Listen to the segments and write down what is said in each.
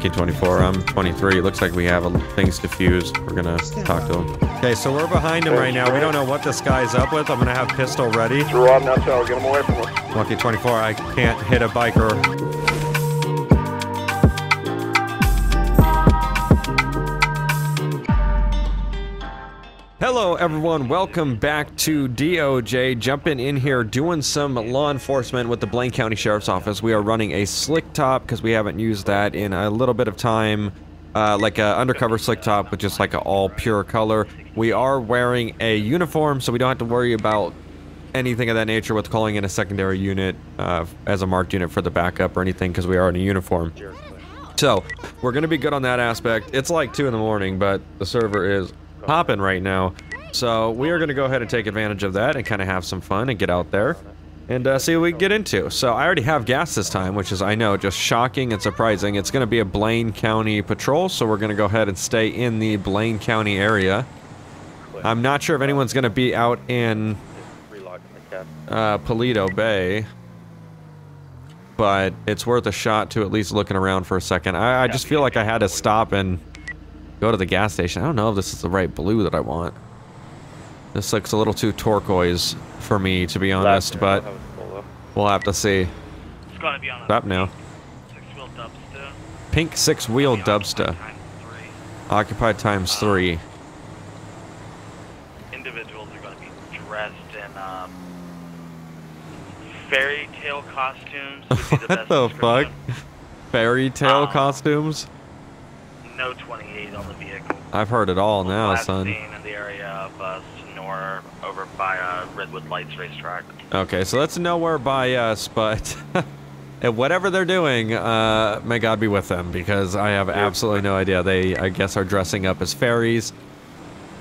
Walkie 24, I'm 23. It looks like we have a, things diffused. We're gonna talk to him. Okay, so we're behind him right now. We don't know what this guy's up with. I'm gonna have pistol ready. Drew Rob now tower, get him away from us. Walkie 24, I can't hit a biker. Hello, everyone. Welcome back to DOJ. Jumping in here, doing some law enforcement with the Blaine County Sheriff's Office. We are running a slick top because we haven't used that in a little bit of time. Uh, like a undercover slick top with just like a all pure color. We are wearing a uniform, so we don't have to worry about anything of that nature with calling in a secondary unit uh, as a marked unit for the backup or anything because we are in a uniform. So, we're going to be good on that aspect. It's like 2 in the morning, but the server is popping right now. So, we are going to go ahead and take advantage of that and kind of have some fun and get out there and uh, see what we can get into. So, I already have gas this time, which is, I know, just shocking and surprising. It's going to be a Blaine County patrol, so we're going to go ahead and stay in the Blaine County area. I'm not sure if anyone's going to be out in uh, Paleto Bay, but it's worth a shot to at least looking around for a second. I, I just feel like I had to stop and go to the gas station. I don't know if this is the right blue that I want. This looks a little too turquoise for me, to be honest, but we'll have to see. It's gonna be on a Stop now. six-wheel dubsta. Pink six-wheel Gonna dubsta. times three. Occupied times three. Individuals are gonna be dressed in um, fairy tale costumes. would be the what the fuck? Fairy tale Um, costumes? No 28 on the vehicle. I've heard it all now, Last son. seen in the area of uh, Senora over by uh, Redwood Lights Racetrack. Okay, so that's nowhere by us, but whatever they're doing, uh, may God be with them because I have absolutely no idea. They, I guess, are dressing up as fairies,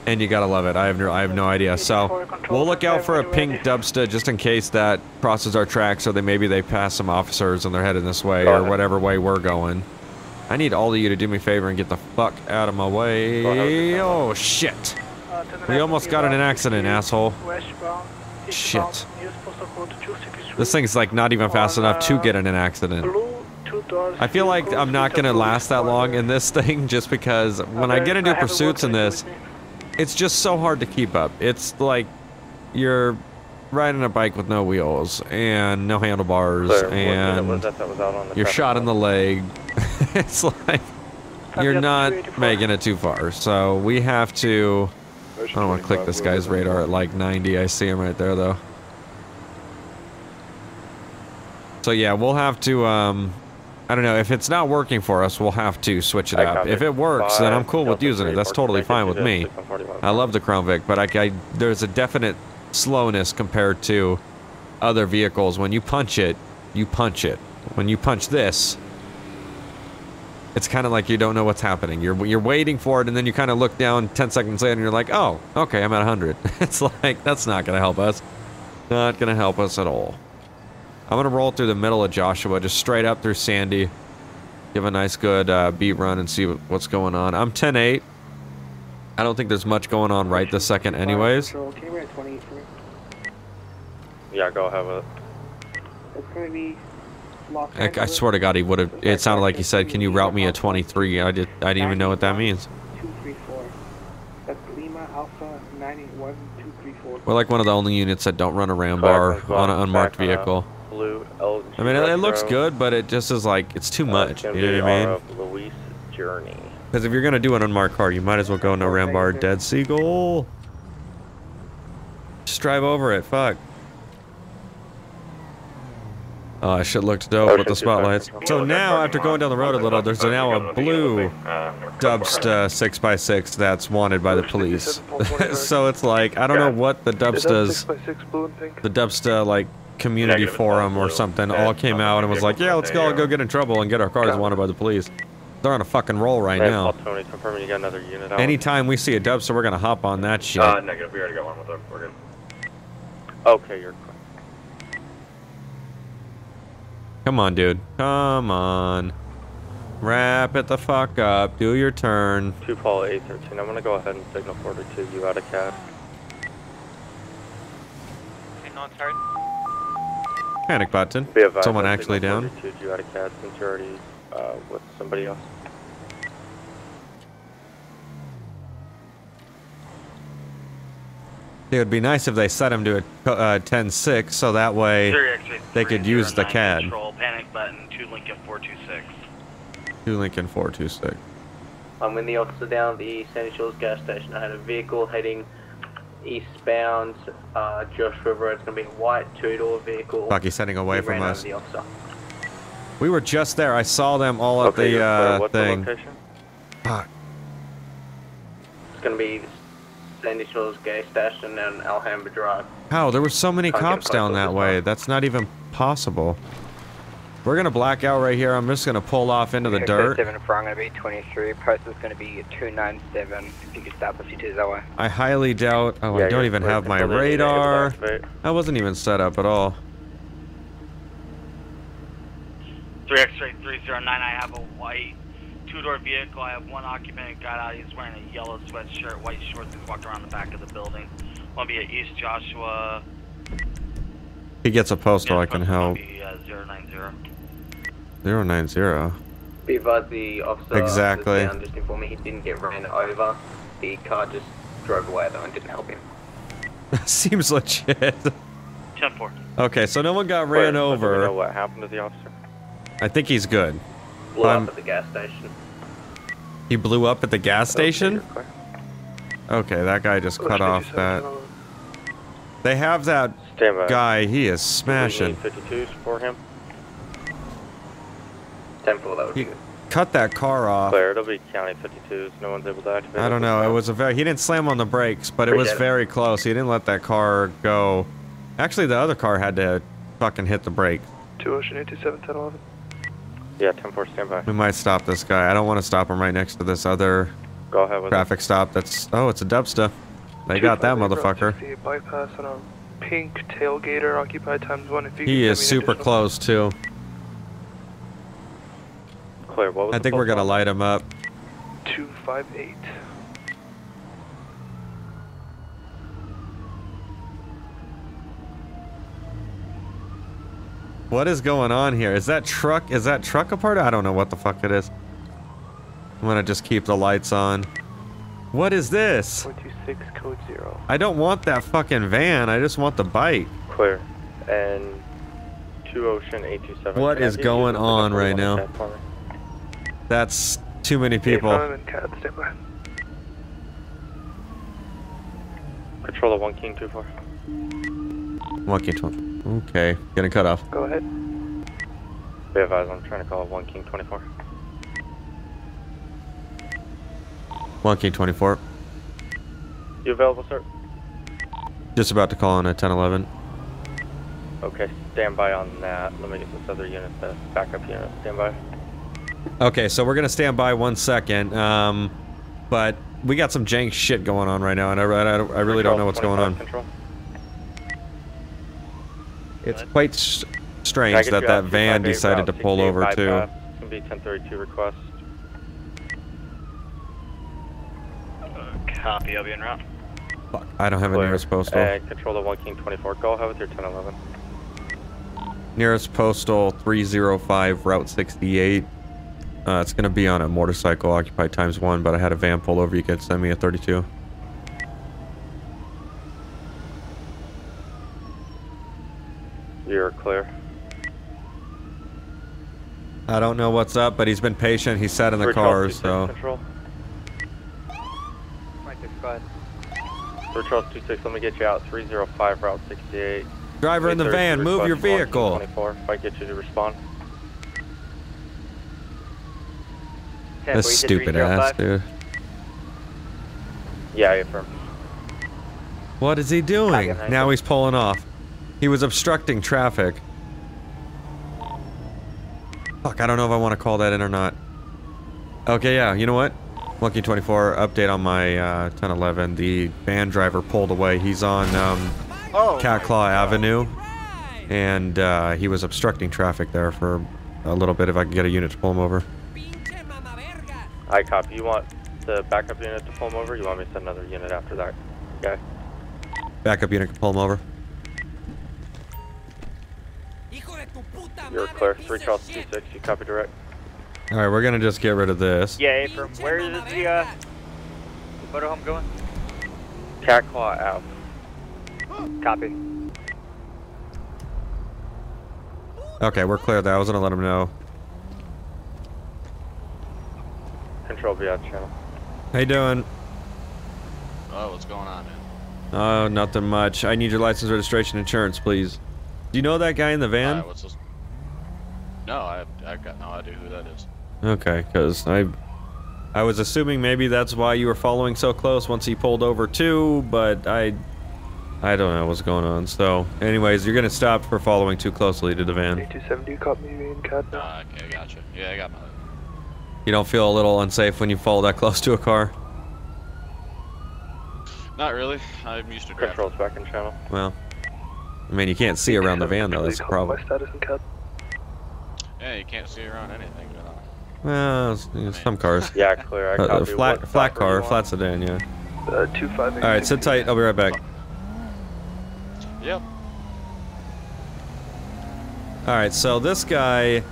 and you gotta love it. I have no, I have no idea. So we'll look out for a pink dubsta just in case that crosses our track. So they maybe they pass some officers and they're heading this way or whatever way we're going. I need all of you to do me a favor and get the fuck out of my way. Oh, Go. Oh shit! We almost got in an accident, asshole. Shit. This thing's like not even fast enough to get in an accident. I feel like I'm not gonna last that long in this thing just because when I get into pursuits in this, it's just so hard to keep up. It's like you're riding a bike with no wheels and no handlebars Clear. What unit was and that that was out on the you're shot in the leg. it's like you're not making it too far. So we have to. I don't want to click this guy's radar at like 90. I see him right there though. So yeah, we'll have to. Um, I don't know if it's not working for us. We'll have to switch it up. If it works, then I'm cool with using it. That's totally fine with me. six, one forty-one. I love the Crown Vic, but I, I there's a definite slowness compared to other vehicles. When you punch it, you punch it. When you punch this, it's kind of like you don't know what's happening. You're you're waiting for it, and then you kind of look down 10 seconds later, and you're like, oh, okay, I'm at 100. it's like that's not gonna help us. Not gonna help us at all. I'm gonna roll through the middle of Joshua, just straight up through Sandy. Give a nice good uh, beat run and see what, what's going on. I'm 10-8. I don't think there's much going on right this second anyways. Yeah, go have it. It's gonna be Los I, I Angeles, swear to God, he would have. It sounded like he said, "Can you route me a 23?" I did. I didn't even know what that means. 234. That's Lima Alpha 91234. We're like one of the only units that don't run a ram bar on an unmarked back on a vehicle. Blue L. I mean, it, it looks good, but it just is like it's too uh, much. You know what I mean? Uh, Luis Journey. Because if you're gonna do an unmarked car, you might as well go no ram bar. Dead seagull. Just drive over it. Fuck. Uh, oh, I should looked dope with the spotlights. So now, after going down the road a little, there's now a blue Dubsta 6x6 uh, that's wanted by the police. so it's like, I don't know what the Dubsta's, the Dubsta, uh, like, community forum or something all came out and was like, yeah, let's go, all go get in trouble and get our cars wanted by the police. They're on a fucking roll right now. Paul Tony, confirming you got another unit out. Anytime we see a Dubsta, we're gonna hop on that shit. Uh, negative. We already got one with them. We're good. Okay, you're. Come on, dude. Come on. Wrap it the fuck up. Do your turn. Two Paul A13. I'm gonna go ahead and signal 42 you out of CAD. Signal on target. Panic button. Be advised, Someone actually down. 42 you out of CAD since you're already uh, with somebody else. It would be nice if they set him to a co- uh, 10-6, so that way they could use the 309 CAD. Control panic button to Lincoln 426. two Lincoln 426. I'm in the officer down at the Sandy Shores gas station. I had a vehicle heading eastbound, uh, Josh River. It's going to be a white two-door vehicle. Fuck, he's heading away He from us. The officer. We were just there. I saw them all at okay, the uh, What's thing. the location? Fuck. It's going to be Sandy Shores gas station and Alhambra Drive. How? There were so many Can't cops down that way. time. That's not even possible. We're gonna black out right here. I'm just gonna pull off into the dirt. 7 for I'm going to be 23. Post is going to be 297. If you could start the 52 that way. I highly doubt. Oh, Yeah, I don't even have my Until they're able to radar. activate. I wasn't even set up at all. 3 X-ray 309. I have a white two-door vehicle. I have one occupant got out. He's wearing a yellow sweatshirt, white shorts. He's walking around the back of the building. I'll be at East Joshua. He gets a postal. I can postal will help. Be, uh, 090. Zero nine zero. Be advised the officer Exactly. that's down just informed me he didn't get ran over. The car just drove away though and didn't help him. Seems legit. 10-4. Okay, so no one got Clear. ran Do we know over. what happened to the officer? I think he's good. Blew Um, up at the gas station. He blew up at the gas station. Okay, that guy just cut off that. They have that guy. He is Do we need smashing. 52s for him. 10-4, that would be He good. cut that car off. Clear. It'll be county 52s. No one's able to activate. I don't know. It was a very. He didn't slam on the brakes, but it was very close. He didn't let that car go. Actually, the other car had to fucking hit the brake. 2 Ocean 827, 10 11. Yeah, 10-4. Stand by. We might stop this guy. I don't want to stop him right next to this other Go ahead with it. traffic stop. That's oh, it's a Dubsta. They got that motherfucker. 68 Bypass on a pink tailgater occupied times 1. If you He is send me an super additional- close too. Clear. What was I think we're gonna light him up. 258. What is going on here? Is that truck? Is that truck a part? I don't know what the fuck it is. I'm gonna just keep the lights on. What is this? 426 code 0. I don't want that fucking van. I just want the bike. Clear. And 2 Ocean 827. What is going on right now? chat for me? That's too many people. 85 and CAD, stand by. Control of 1 King 24. Monkey 12. Okay, getting cut off. Go ahead. Be advised, I'm trying to call 1 King 24. Monkey 24. You available, sir? Just about to call on a 1011. Okay, stand by on that. Let me get this other unit, the backup unit. Stand by. Okay, so we're gonna stand by one second. Um, but we got some jank shit going on right now, and I, I, I really don't know what's going on. Control. It's quite s- Can I strange that that van 258 decided to pull 68 over too. It's gonna be 1032 request. Copy. I'll be en route. Fuck, I don't have a nearest postal. And control of 1 King 24. Go ahead with your 1011. Nearest postal 305 Route 68. Uh, it's gonna be on a motorcycle occupied times one, but I had a van pull over. You could send me a 32. You're clear. I don't know what's up, but he's been patient. He sat in the car, so Control. Right, go ahead. 312 26, let me get you out. 305 Route 68. driver in the van, move your request, 1 King vehicle. 24. If I get you to respond. 10 This stupid ass oh dude. Yeah, I affirm. What is he doing? Now he's pulling off. He was obstructing traffic. Fuck, I don't know if I want to call that in or not. Okay, yeah, you know what? Monkey 24, update on my uh, 1011. The van driver pulled away. He's on um, Oh, Cat Claw Avenue. And uh, he was obstructing traffic there for a little bit if I can get a unit to pull him over. I copy. You want the backup unit to pull him over? You want me to send another unit after that? Okay. Backup unit can pull him over. You're clear. 3 Charles 26. You copy direct. Alright, we're gonna just get rid of this. Yeah, from where is the uh, motorhome going? Cat Claw out. Copy. Okay, we're clear there. I was gonna let him know. Control be out channel. How you doing? Oh, what's going on, man? Oh, nothing much. I need your license, registration, insurance, please. Do you know that guy in the van? Alright, what's this? No, I I got no idea who that is. Okay, because I, I was assuming maybe that's why you were following so close once he pulled over too, but I, I don't know what's going on. So, anyways, you're gonna stop for following too closely to the van. 8270, caught me in CAD now. Ah, okay, gotcha. Yeah, I got my. You don't feel a little unsafe when you follow that close to a car? Not really. I'm used to driving. Control's back in channel. Well, I mean, you can't see around the van though. That's the Call problem. My status in CAD. Yeah, you can't see around anything. You know. Well, s- you know, some cars. Yeah, clear. I Uh, flat, flat car, flat sedan, yeah. Uh, 258. All right, sit tight. I'll be right back. Yep. All right, so this guy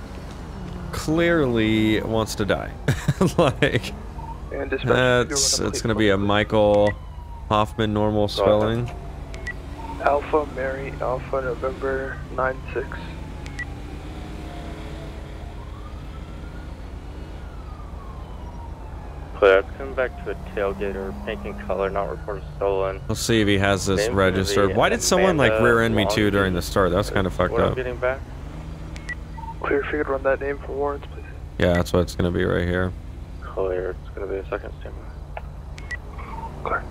clearly wants to die. like, And dispatch. that's it's gonna be a Michael Hoffman normal spelling. Alpha Mary Alpha November 96. Clear. It's coming back to a tailgate or pink in color, not reported stolen. Let's see if he has this Name's registered. Why did someone like rear end me too during the start? That's kind of fucked up. getting back? Clear, if you could run that name for warrants, please. Yeah, that's what it's gonna be right here. Clear. It's gonna be a second standby. Clear.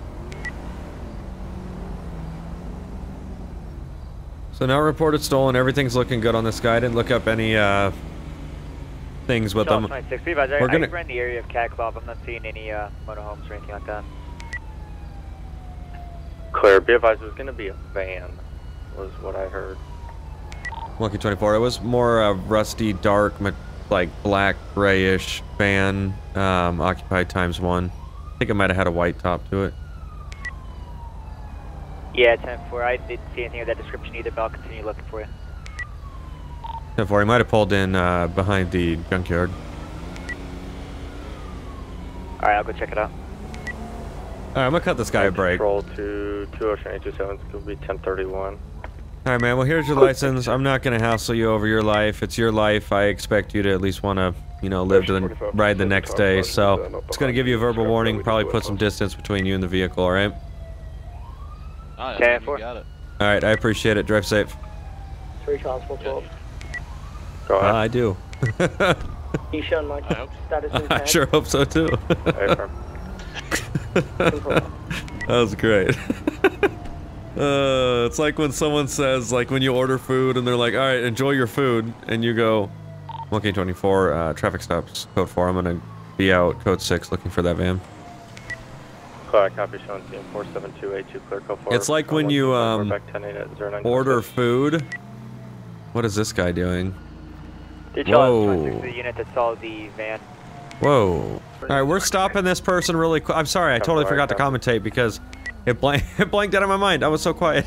So now reported stolen. Everything's looking good on this guy. I didn't look up any uh, things with them. 26. Be advised, I, We're I gonna- ran the area of Cat Claw. I'm not seeing any uh, motorhomes or anything like that. Clear. Be advised, it was gonna be a van, was what I heard. Monkey 24. It was more a rusty, dark, like black, grayish van, um, occupied times one. I think it might have had a white top to it. Yeah, 10-4. I didn't see anything of that description either, but I'll continue looking for you. 10-4. He might have pulled in uh, behind the junkyard. Alright, I'll go check it out. All right, I'm gonna cut this guy a break. Control to 2 Ocean 827. It's gonna be 1031. Alright, man. Well, here's your license. I'm not gonna hassle you over your life. It's your life. I expect you to at least want to, you know, live to the ride the next day. So it's gonna give you a verbal warning. Probably put some distance between you and the vehicle. All right. Oh, Okay, yeah, four. you got it. All right. I appreciate it. Drive safe. Three Transport 12. Go Uh. I do. You shown my I hope status I sure hope so too. That was great. uh, it's like when someone says, like when you order food and they're like, all right, enjoy your food. And you go, Monkey 24, uh, traffic stops, code 4. I'm going to be out, code 6, looking for that van. Clear. Copy. Showing team 47282. Clear. Code 4. It's like when you, um, back 10 at 09. Order food. What is this guy doing? Whoa. the unit that saw the van? Whoa. All right, we're stopping this person really quick. I'm sorry, I totally forgot to commentate because it, blank it blanked out of my mind. I was so quiet.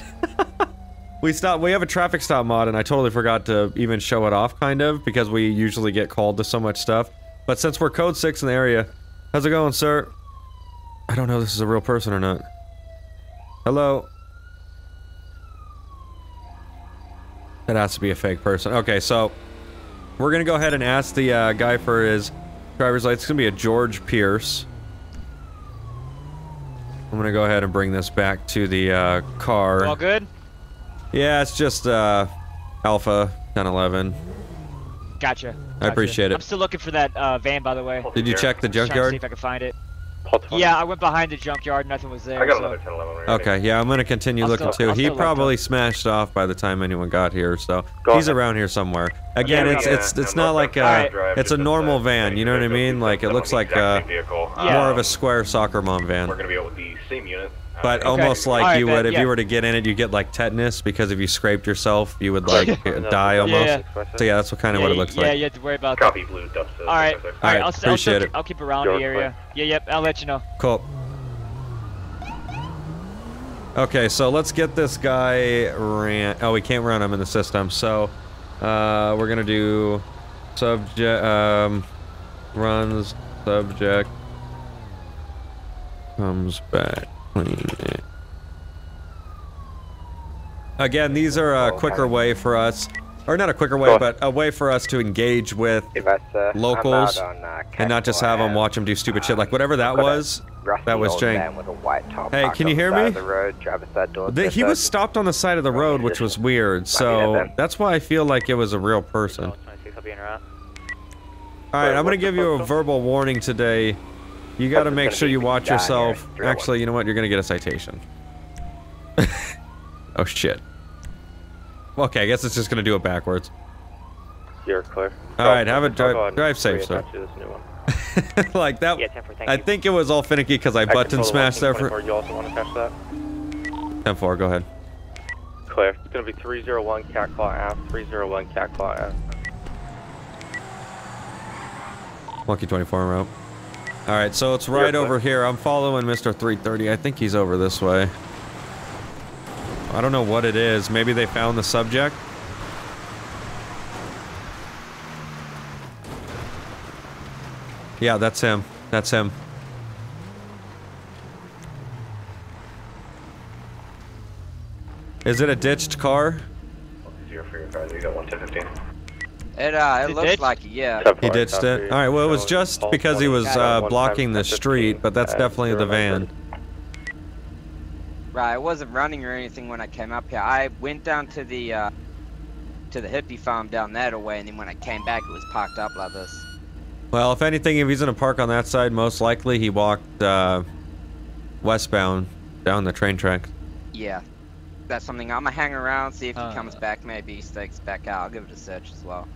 we stop. We have a traffic stop mod, and I totally forgot to even show it off, kind of, because we usually get called to so much stuff. But since we're code six in the area, how's it going, sir? I don't know if this is a real person or not. Hello. That has to be a fake person. Okay, so we're gonna go ahead and ask the uh, guy for his driver's license. It's gonna be a George Pierce. I'm gonna go ahead and bring this back to the uh, car. All good? Yeah, it's just uh, Alpha 1011. Gotcha. I gotcha. appreciate it. I'm still looking for that uh, van, by the way. Did you check the Just trying to see if I can find it. Yeah, I went behind the junkyard. Nothing was there. I got so. another 1011 when. Okay, yeah, I'm gonna continue I'll looking still- too. I'll He probably smashed off by the time anyone got here, so Go he's ahead. around here somewhere. Again, Yeah, it's yeah, it's and it's not like up uh, the drive, it's a normal van. You know what I mean? Like it looks like uh, vehicle. Yeah. more of a square soccer mom van. We're gonna be with the same unit. uh, But Okay. almost like Alright, you then, would if yeah. you were to get in it, you get like tetanus because if you scraped yourself, you would like die almost. Yeah. So yeah, that's what kind of yeah, what it looks like. yeah, you have to worry about that. Copy blue dubs. All right, all right. I'll, s- I'll, appreciate still, it. I'll keep around Yours, the area. Yeah, yep. I'll let you know. Cool. Okay, so let's get this guy ran. Oh, we can't run him in the system. So, uh, we're gonna do subject um runs subject comes back clean it. Again, these are a quicker way for us, or not a quicker way, but a way for us to engage with If locals on, uh, and not just have them watch them do stupid shit. Like whatever that I've got a was, that was old Jake. van with a white top Hey, can you hear me? The road, driver's side door. The- he was stopped on the side of the road, which was weird. So that's why I feel like it was a real person. 26, I'll be in route. All right, I'm gonna give you a verbal warning today. You got to make sure you watch yourself. Actually, you know what? You're gonna get a citation. oh shit. Okay, I guess it's just gonna do it backwards. You're clear. All right, have a drive- go ahead and drive safe, sir. reattach you this new one. like that. Yeah, 10 for thank I you. think it was all finicky because I Active button smashed there for You also want to catch that? 10 4. Go ahead. Clear. It's going to be 301 Cat Claw Ave, 301 Cat Claw Ave. Monkey 24 en route. All right, so it's right over here. I'm following Mr. 330. I think he's over this way. I don't know what it is. Maybe they found the subject. Yeah, that's him. That's him. Is it a ditched car? Zero for your car. You got one ten fifteen. It uh, it It looks did? like yeah. He ditched it. All right. Well, it was just because he was uh, blocking the street, but that's definitely the van. Right, I wasn't running or anything when I came up here. I went down to the uh, to the hippie farm down that way, and then when I came back, it was parked up like this. Well, if anything, if he's in a park on that side, most likely he walked uh, westbound down the train track. Yeah, that's something I'm gonna hang around, see if he Uh. comes back. Maybe he stakes back out. I'll give it a search as well.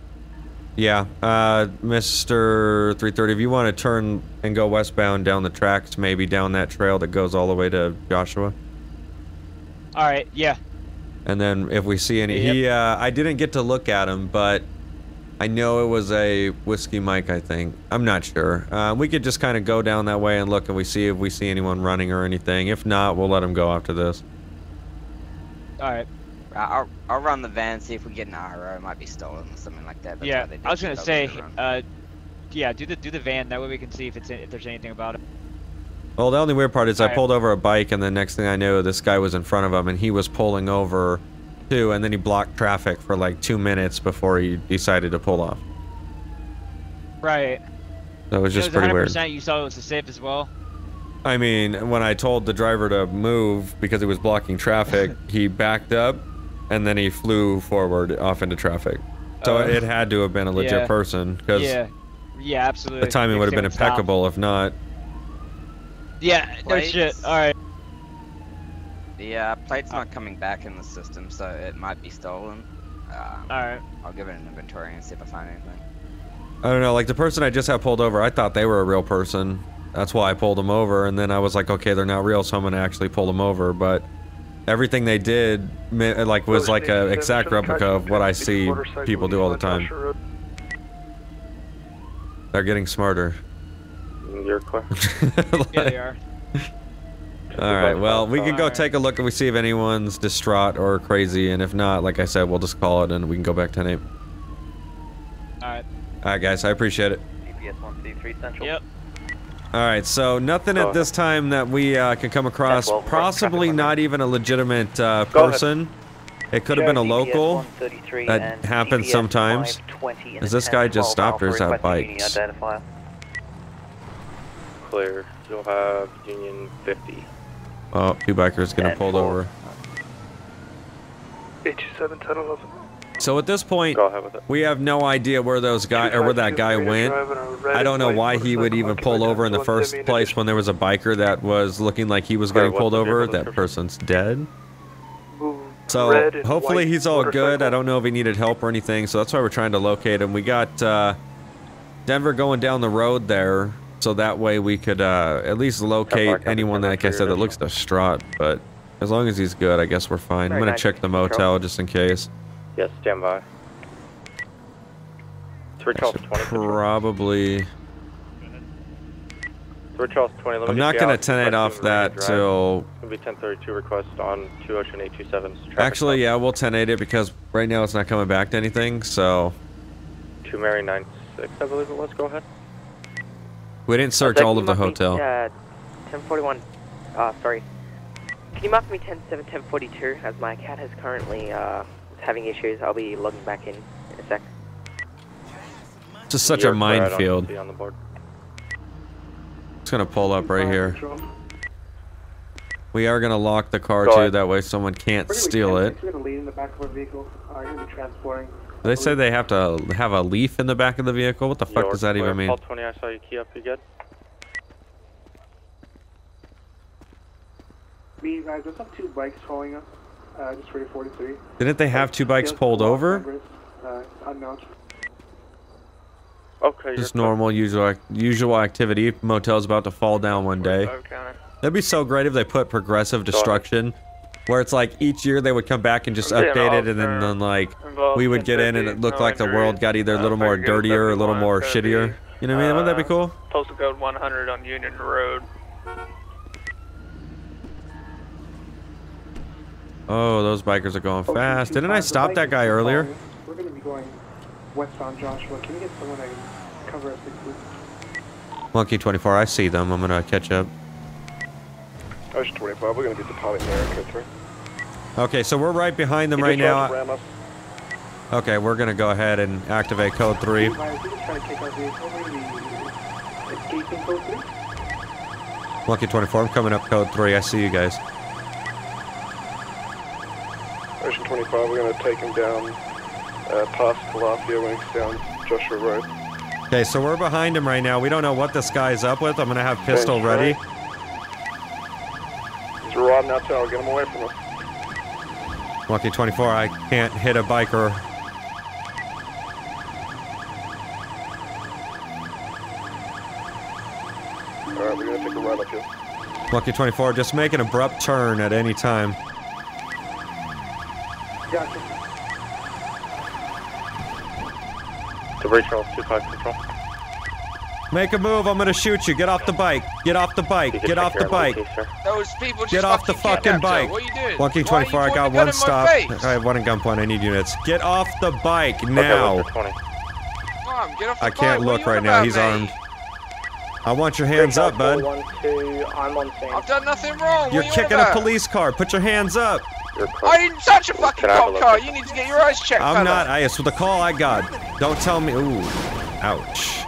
Yeah, uh, Mr. 330, if you want to turn and go westbound down the tracks, maybe down that trail that goes all the way to Joshua. All right, yeah. And then if we see any, he, uh, I didn't get to look at him, but I know it was a whiskey Mike. I think I'm not sure. Uh, we could just kind of go down that way and look, and we see if we see anyone running or anything. If not, we'll let him go after this. All right. Right, I'll I'll run the van, see if we get an IRO. It might be stolen or something like that. That's yeah, they I was gonna say, uh, yeah, do the do the van. That way we can see if it's in, if there's anything about it. Well, the only weird part is I pulled over a bike, and the next thing I knew, this guy was in front of him, and he was pulling over too, and then he blocked traffic for like two minutes before he decided to pull off. Right. That was just it was pretty weird. 100% You saw it was a safe as well. I mean, when I told the driver to move because he was blocking traffic, he backed up, and then he flew forward off into traffic. So Uh, it had to have been a legit yeah. person because Yeah. Yeah, absolutely. the timing would have been see when stopped. impeccable if not. Yeah, no shit. All right. The uh, plate's not coming back in the system, so it might be stolen. Um, All right. I'll give it an inventory and see if I find anything. I don't know, like the person I just had pulled over, I thought they were a real person. That's why I pulled them over, and then I was like, okay, they're not real, so I'm gonna actually pull them over. But everything they did, like, was like an exact replica of what I see people do all the time. They're getting smarter. You're clear. Yeah, they are. All right, well, we can go take a look and we see if anyone's distraught or crazy, and if not, like I said, we'll just call it and we can go back 10 8. All right. All right, guys, I appreciate it. GPS 1C3 Central. Yep. All right, so nothing at this time that we uh, can come across. well, Possibly not even a legitimate uh, person. It could have been a local. That happens sometimes. Is this guy just stopped or is that bikes? Clear. You'll have Union 50. Oh, two bikers getting And pulled four. over. 827 10 11. So at this point, Go ahead with it. we have no idea where those guy or where that guy went. I don't know why he would even pull over in the first place when there was a biker that was looking like he was getting pulled over. That person's dead. So hopefully he's all good. I don't know if he needed help or anything. So that's why we're trying to locate him. We got uh, Denver going down the road there, so that way we could uh, at least locate anyone that, like I said, that looks distraught. But as long as he's good, I guess we're fine. I'm gonna check the motel just in case. Yes, stand by. Three Charles 20. probably. Charles 20. Let I'm not gonna out, tenant requesting off that till. It's gonna be 1032 request on 2 Ocean 827's traffic Actually, stop. yeah, we'll 10-8 it because right now it's not coming back to anything. So 2 Mary 96, I believe it was. Go ahead. We didn't search all of the hotel. Uh, 1041. Uh, sorry. Can you mark me 10-7, 1042 as my cat is currently uh, having issues. I'll be logging back in in a sec. It's just such You're a minefield. be on the board. It's gonna pull up right here. We are gonna lock the car Go too, ahead. that way someone can't steal it. We're gonna lead in the back of our vehicle. You're gonna be transporting. They say they have to have a leaf in the back of the vehicle. What the fuck You're does that clear. even mean? Call 20, I saw you key up, you good? Me, guys, there's some two bikes following us. Uh, just for 43. Didn't they have two bikes pulled over? Uh, unknown. Okay, you're Just clear. normal, usual, usual activity. Motel's about to fall down one day. That'd be so great if they put progressive destruction, where it's like each year they would come back and just update it, and then, then like we would get in and it looked like the world got either a little more dirtier or a little more shittier. You know what I mean? Wouldn't that be uh, cool? Postal code 100 on Union Road. Oh, those bikers are going fast. Didn't I stop that guy earlier? We're gonna be going westbound Joshua. Can you get someone that can cover us, please? Monkey 24, I see them. I'm gonna catch up. Ocean 25, we're going to be departing there, 3. Okay, so we're right behind them He right to now. Okay, we're gonna go ahead and activate code three. Guys, we just trying to take our vehicle. We're gonna be escaping code 3. 24, I'm coming up code three. I see you guys. Ocean 25, we're going to take him down uh, past Calafia when he's down Joshua Road. Okay, so we're behind him right now. We don't know what this guy's up with. I'm gonna have pistol ready. He's riding out tower, get him away from us. Monkey 24, I can't hit a biker. Alright, we're going to take a ride up here. Monkey 24, just make an abrupt turn at any time. Gotcha. Breach Charles 25 control. Make a move. I'm gonna shoot you. Get off the bike. Get off the bike. Get off the bike. Those people just Get off the fucking bike. What are you doing? Monkey Why 24, I got one gun in my stop. I have one in gunpoint. I need units. Get off the bike now. Western 20. Mom, get off the I can't bike. Look right now. He's mate? armed. I want your hands up, bud. One two. I'm on scene. I've done nothing wrong. You're you kicking on a police car. Put your hands up. I didn't touch a fucking Can a cop car. You need to get your eyes checked, I'm fella. not. I it's the call I got. Don't tell me. Ooh, ouch.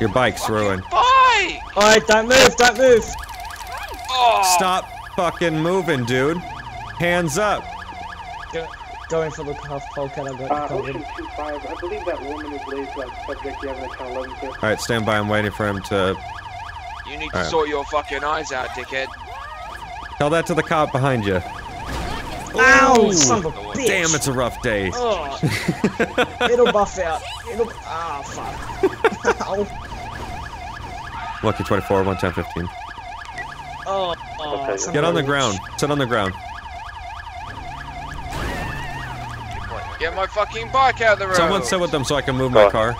Your bike's ruined. Bike! Alright, don't move, don't move. Oh, Stop fucking moving, dude. Hands up. Go, going for the half polecat, I got Uh, covered. I believe that woman is laid that subject you have in account 11. All right, stand by. I'm waiting for him to You need to Alright. sort your fucking eyes out, dickhead. tell that to the cop behind you. Ow, Ooh. son of a bitch. Damn, it's a rough day. Oh, it'll buff out. It'll. Ah, fuck. Ow. Lucky 24, 110, 15. Oh, oh, Okay, Get on the bitch. ground. Sit on the ground. Get my fucking bike out of the road. Someone sit with them so I can move Go. my car.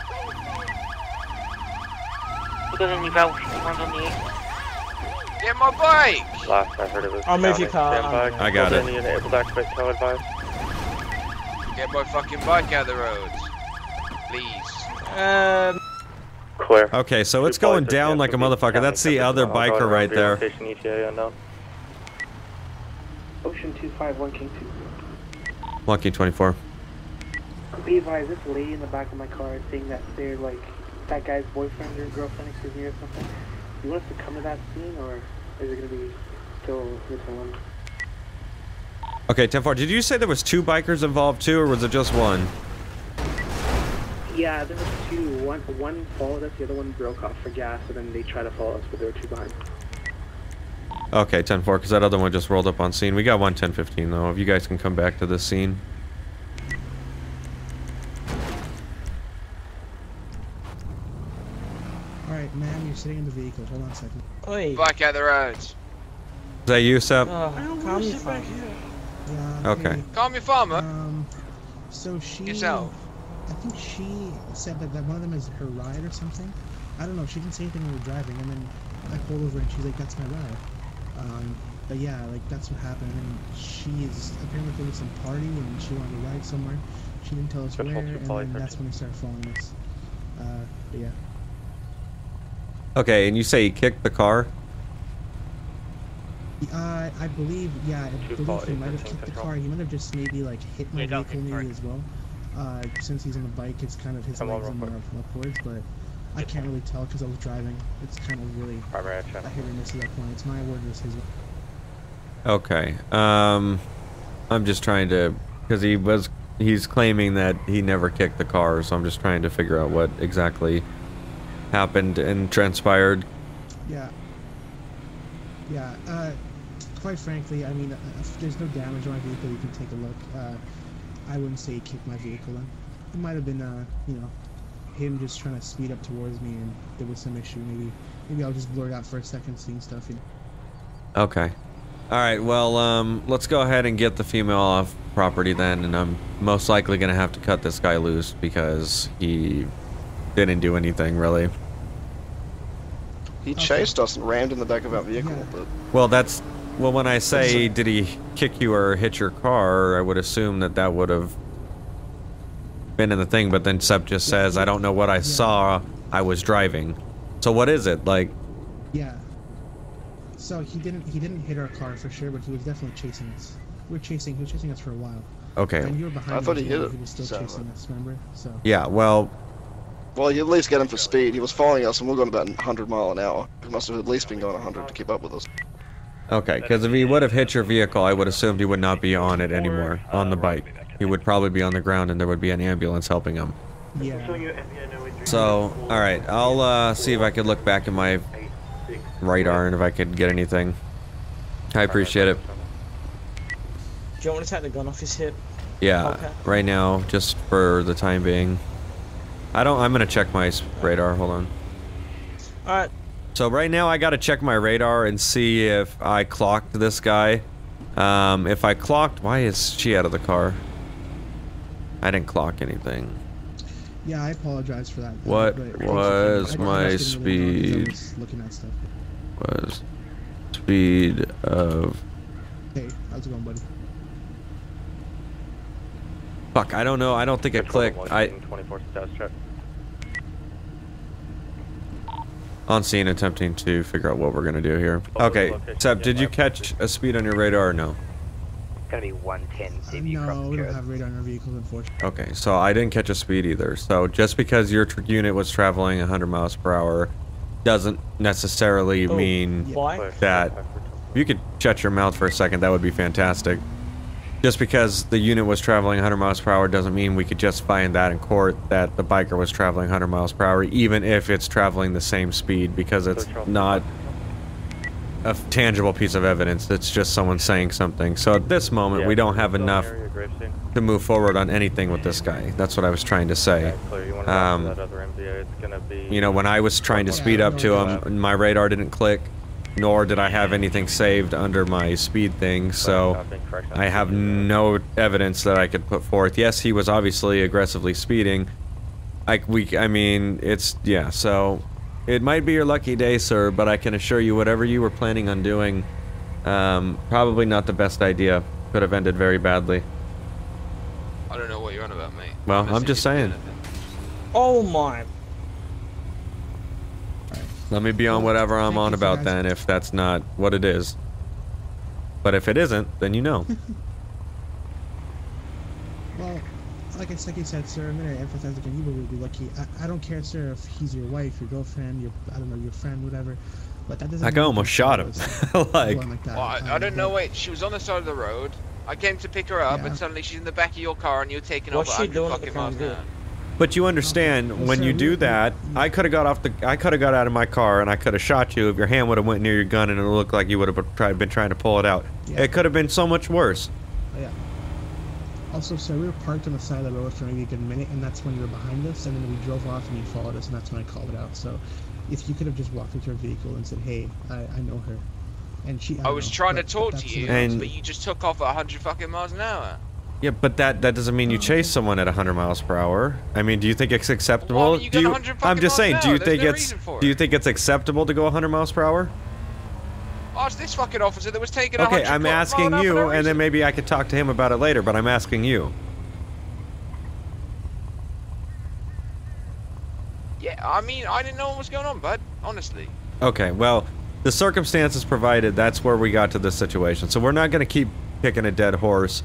Get my bike. Last I heard it was I'll move county. your car, Stand. I got it. able to activate tow advise. Get my fucking bike out of the road. Please. Um, Clear. Okay, so it's going down like a motherfucker. That's the other I'll go ahead biker right there. Station ETA unknown. Ocean 251 King 2. Lucky 24. Be advised, this lady in the back of my car is saying that they're like that guy's boyfriend or girlfriend, excuse me, or something. You want us to come to that scene, or is it gonna be still this one? Okay, 10-4, did you say there was two bikers involved too, or was it just one? Yeah, there was two. One one followed us, the other one broke off for gas, and then they tried to follow us, but there were two behind. Okay, 10-4, because that other one just rolled up on scene. We got one 10-15 though. If you guys can come back to this scene. Alright, ma'am, you're sitting in the vehicle. Hold on a second. oi. Bike out the roads. Is that you, Sep? Oh, calm your fuck. Yeah, Okay. hey, Calm your farmer. Um, so she. Yourself. I think she said that, that one of them is her ride or something. I don't know. She didn't say anything when we were driving, and then I pulled over and she's like, "That's my ride." Um, but yeah, like that's what happened. And she is apparently going to some party and she wanted to ride somewhere. She didn't tell us Control where, and then that's when they started following us. Uh, but yeah. Okay, and you say he kicked the car? Uh, I believe, yeah, I believe he might have kicked the car. He might have just maybe like hit my vehicle maybe as well. Uh, since he's on the bike, it's kind of his Come legs are more upwards, but I can't really tell because I was driving. It's kind of really Primary action. a hit or miss at that point. It's my word versus his. Okay. Um, I'm just trying to, because he was, he's claiming that he never kicked the car, so I'm just trying to figure out what exactly happened and transpired. Yeah. Yeah. Uh, quite frankly, I mean, uh, if there's no damage on my vehicle, you can take a look. Uh, I wouldn't say he kicked my vehicle in. It might have been, uh, you know, him just trying to speed up towards me, and there was some issue. Maybe, maybe I'll just blur it out for a second, seeing stuff. You know. Okay. All right. Well, um, let's go ahead and get the female off property then, and I'm most likely gonna have to cut this guy loose because he didn't do anything really. He chased us and rammed in the back of our vehicle, but Well, that's well. When I say did he kick you or hit your car, I would assume that that would have been in the thing. But then Sep just says, "I don't know what I saw. I was driving." So what is it like? Yeah. So he didn't he didn't hit our car for sure, but he was definitely chasing us. We were chasing. He was chasing us for a while. Okay. And you were behind I thought he hit and it, He was still so- chasing uh, us. Remember? So. Yeah. Well, well, you at least get him for speed. He was following us, and we are going about 100 mile an hour. He must have at least been going 100 to keep up with us. Okay. Because if he would have hit your vehicle, I would assumed he would not be on it anymore on the bike. He would probably be on the ground, and there would be an ambulance helping him. Yeah. So, all right, I'll uh, see if I could look back at my radar and if I could get anything. I appreciate it. Uh, Do you want to take the gun off his hip? Yeah, Okay. right now, just for the time being. I don't. I'm gonna check my radar. Hold on. Alright. So right now, I gotta check my radar and see if I clocked this guy. Um, if I clocked, why is she out of the car? I didn't clock anything. Yeah, I apologize for that. What but- was I- I my just didn't really know 'cause I speed? was looking at stuff. Was speed of Hey, how's it going, buddy? Fuck, I don't know. I don't think it clicked. I 24 status check. On scene attempting to figure out what we're gonna do here. Okay, Seb, did you catch a speed on your radar or no? It's gonna be 110 Uh, no, we don't have radar on our vehicles, unfortunately. Okay, so I didn't catch a speed either. So just because your unit was traveling 100 miles per hour doesn't necessarily Oh, mean why? that. If you could shut your mouth for a second, that would be fantastic. Just because the unit was traveling 100 miles per hour doesn't mean we could just find that in court that the biker was traveling 100 miles per hour, even if it's traveling the same speed, because it's not a tangible piece of evidence. It's just someone saying something. So at this moment, we don't have enough to move forward on anything with this guy. That's what I was trying to say. You Um, that other MVA? It's gonna you know, when I was trying to speed up to him, my radar didn't click, nor did I have anything saved under my speed thing, so I have no evidence that I could put forth. Yes, he was obviously aggressively speeding. I, we, I mean, it's, yeah, so it might be your lucky day, sir, but I can assure you whatever you were planning on doing, um, probably not the best idea. Could have ended very badly. I don't know what you're on about, mate. Well, I'm just saying. Oh my. Let me be on whatever I'm on about then, if that's not what it is. But if it isn't, then you know. Well, like I like you said, sir, I'm gonna emphasize again. You will be lucky. I, I don't care, sir, if he's your wife, your girlfriend, your I don't know, your friend, whatever. But that doesn't. Like I mean almost shot him. like, like. Well, I, I don't know. Wait, she was on the side of the road. I came to pick her up, and suddenly she's in the back of your car, and you're taking What's off she at 100 doing at the fucking miles an hour. But you understand when you do that, I could have got off the, I could have got out of my car and I could have shot you if your hand would have went near your gun and it looked like you would have tried, been trying to pull it out. Yeah. It could have been so much worse. Oh, yeah. Also, sir, we were parked on the side of the road for maybe a good minute, and that's when you were behind us, and then we drove off and you followed us, and that's when I called it out. So, if you could have just walked into her vehicle and said, "Hey, I, I know her," and she. I, I was know, trying to talk to you. And- but you just took off at 100 fucking miles an hour. Yeah, but that that doesn't mean you chase someone at 100 miles per hour. I mean, do you think it's acceptable? Would you do you, I'm just saying, do you hour? think no it's do you think it's acceptable to go 100 miles per hour? Ask this fucking officer that was taking Okay, I'm asking you, no and then maybe I could talk to him about it later. But I'm asking you. Yeah, I mean, I didn't know what was going on, bud. Honestly. Okay, well, the circumstances provided, that's where we got to this situation. So we're not going to keep kicking a dead horse.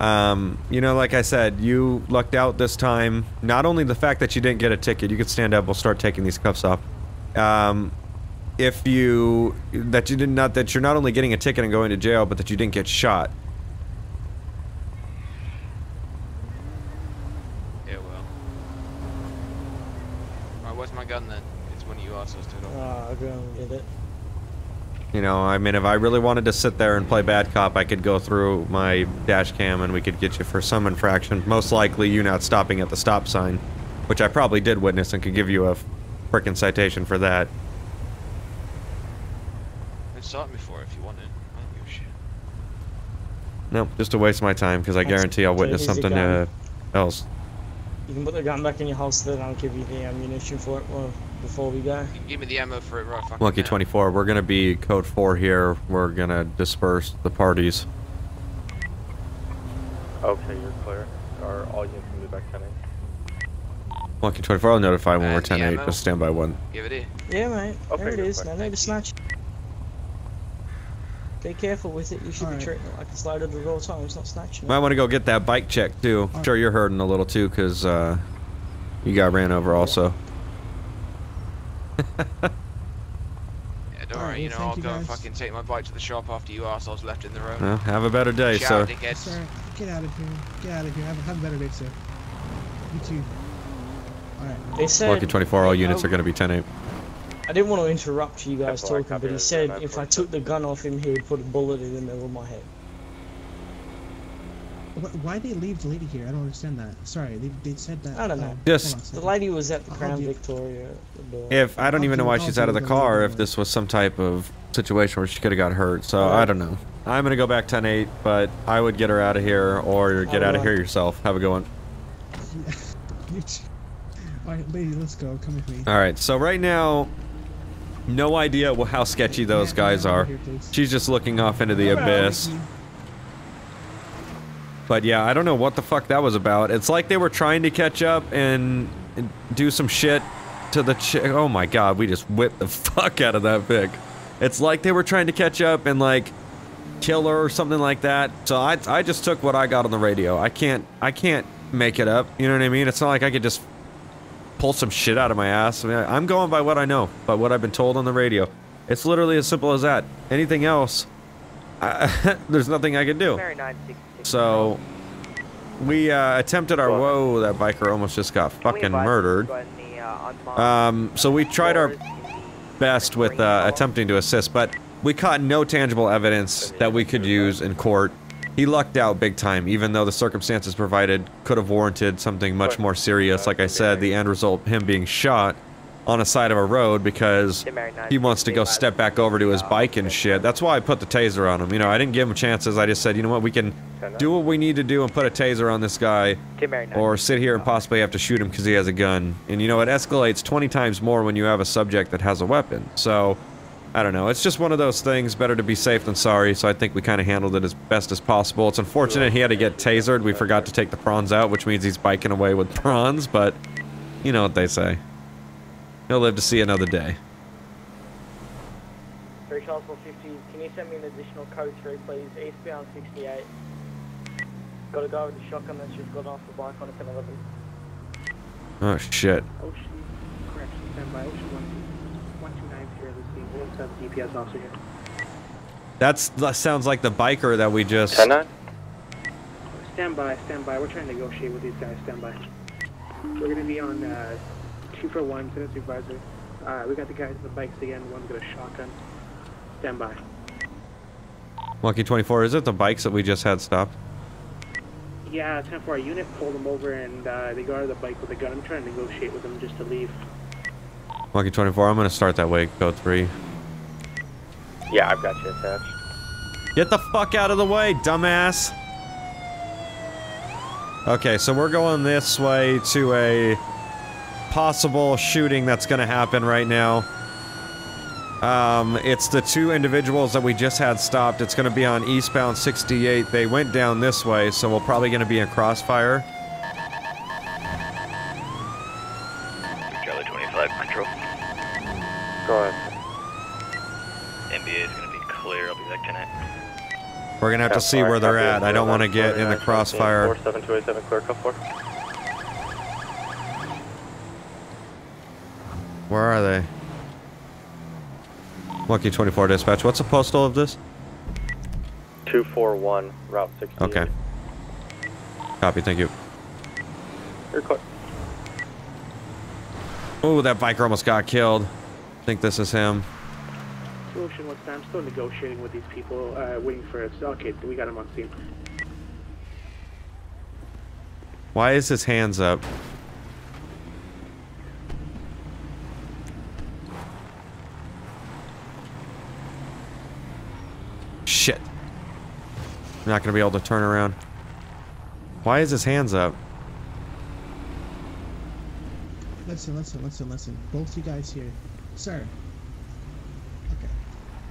Um, you know, like I said, you lucked out this time. Not only the fact that you didn't get a ticket, you could stand up. We'll start taking these cuffs off. Um, if you that you did not that you're not only getting a ticket and going to jail, but that you didn't get shot. Yeah, well. Right, where's my gun then? It's one of you assholes took it off. Ah, I'll go and get it. You know, I mean, if I really wanted to sit there and play bad cop, I could go through my dash cam and we could get you for some infraction. Most likely, you not stopping at the stop sign, which I probably did witness and could give you a frickin' citation for that. Then start me for it if you want it. I don't give a shit. Nope, just to waste my time because I That's- guarantee I'll witness something uh, else. You can put the gun back in your holster, and I'll give you the ammunition for it well, before we go. Give me the ammo for it right fucking Monkey now. 24, we're gonna be code 4 here. We're gonna disperse the parties. Okay, you're clear. Are all units gonna be back 10 8? Monkey 24, I'll notify when we're uh, And 10 8. Just stand by one. Give it here. Yeah, mate. Okay, there it you're is. fine. No need to snatch. Be careful with it. You should Alright. be treating it like it's loaded at all times, not snatching it. Might want to go get that bike checked too. I'm sure you're hurting a little too because uh, you got ran over also. Yeah, don't Alright, worry, you know, I'll you go and fucking take my bike to the shop after you assholes left in the road. Well, have a better day, Ciao, sir. dickheads. Sir, get out of here. Get out of here. Have, have a better day, sir. You too. Alright. They said. Monkey 24, all units know, are going to be 10 8. I didn't want to interrupt you guys Careful, talking, but he said if I took the gun off him, he would put a bullet in the middle of my head. Why did they leave the lady here? I don't understand that. Sorry, they, they said that. I don't know. um, Just- on The lady was at the I'll Crown Victoria. at the door. If I don't I'll even know why she's out of the the car, if this was some type of situation where she could have got hurt. So I don't know. I'm going to go back 10 8, but I would get her out of here or get out of here yourself. Have a good one. You too. Alright, lady, let's go. Come with me. All right, so right now, no idea how sketchy those guys are. She's just looking off into the abyss. But yeah, I don't know what the fuck that was about. It's like they were trying to catch up and do some shit to the chick. Oh my god, we just whipped the fuck out of that Vic. It's like they were trying to catch up and like kill her or something like that. So I I just took what I got on the radio. I can't I can't make it up. You know what I mean? It's not like I could just pull some shit out of my ass. I mean, I'm going by what I know, by what I've been told on the radio. It's literally as simple as that. Anything else, I, there's nothing I can do. So we uh, attempted our whoa. That biker almost just got fucking murdered. if you've got any, uh, Um, so we tried our doors in the best with uh, attempting to assist, but we caught no tangible evidence that we could use in court. He lucked out big time, even though the circumstances provided could have warranted something much more serious. Like I said, the end result, him being shot on a side of a road because he wants to go step back over to his bike and shit. That's why I put the taser on him. You know, I didn't give him chances. I just said, you know what, we can do what we need to do and put a taser on this guy or sit here and possibly have to shoot him because he has a gun. And you know, it escalates 20 times more when you have a subject that has a weapon. So, I don't know. It's just one of those things. Better to be safe than sorry. So I think we kind of handled it as best as possible. It's unfortunate he had to get tasered. We forgot to take the prawns out, which means he's biking away with prawns. But you know what they say. He'll live to see another day. Three Charles 450, can you send me an additional code 3 please, eastbound 68. Got a guy with a shotgun that's just got off the bike on a 1011. Oh shit. Ocean, correction, stand by. Ocean 129 here, let's see. We also have a DPS officer here. That's that sounds like the biker that we just. Ten nine. Stand by, stand by. We're trying to negotiate with these guys. Stand by. We're going to be on uh, two for one, Senate Supervisor. Uh, we got the guys on the bikes again. One's got a shotgun. Stand by. Monkey 24. Is it the bikes that we just had stopped? Yeah, 10 for our unit pulled them over and uh, they got out the bike with a gun. I'm trying to negotiate with them just to leave. Monkey 24. I'm gonna start that way. Code three. Yeah, I've got you attached. Get the fuck out of the way, dumbass! Okay, so we're going this way to a possible shooting that's gonna happen right now. Um, it's the two individuals that we just had stopped. It's gonna be on eastbound 68. They went down this way, so we're probably gonna be in crossfire. Gonna have to see where they're at. I don't want to get in the crossfire. 47287, clear cup 4. Where are they? Lucky 24 dispatch. What's the postal of this? 241, Route 60. Okay. Copy. Thank you. You're clear. Oh, that biker almost got killed. I think this is him. Ocean, what's that? I'm still negotiating with these people, uh, waiting for it. Okay, we got him on scene. Why is his hands up? Shit. I'm not gonna be able to turn around. Why is his hands up? Listen, listen, listen, listen. Both you guys here. Sir.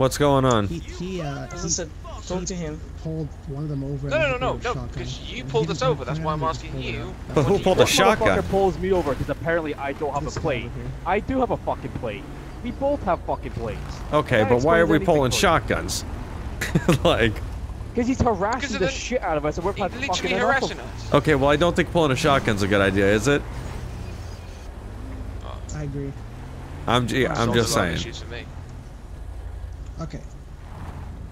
What's going on? He, he, uh, he, Listen, talk to him. pulled one of them over. No, and no, no, pulled a no, because you pulled he us over. That's why I'm asking you. But who pulled the This shotgun? motherfucker pulls me over because apparently I don't have This a plate. I do have a fucking plate. We both have fucking plates. Okay, That but why are we pulling shotguns? like, Because he's harassing the the- shit out of us and we're He's fucking literally enough harassing us. okay, well I don't think pulling a shotgun's a good idea, is it? I agree. I'm, j- I'm just a lot of saying. Issues for me. Okay.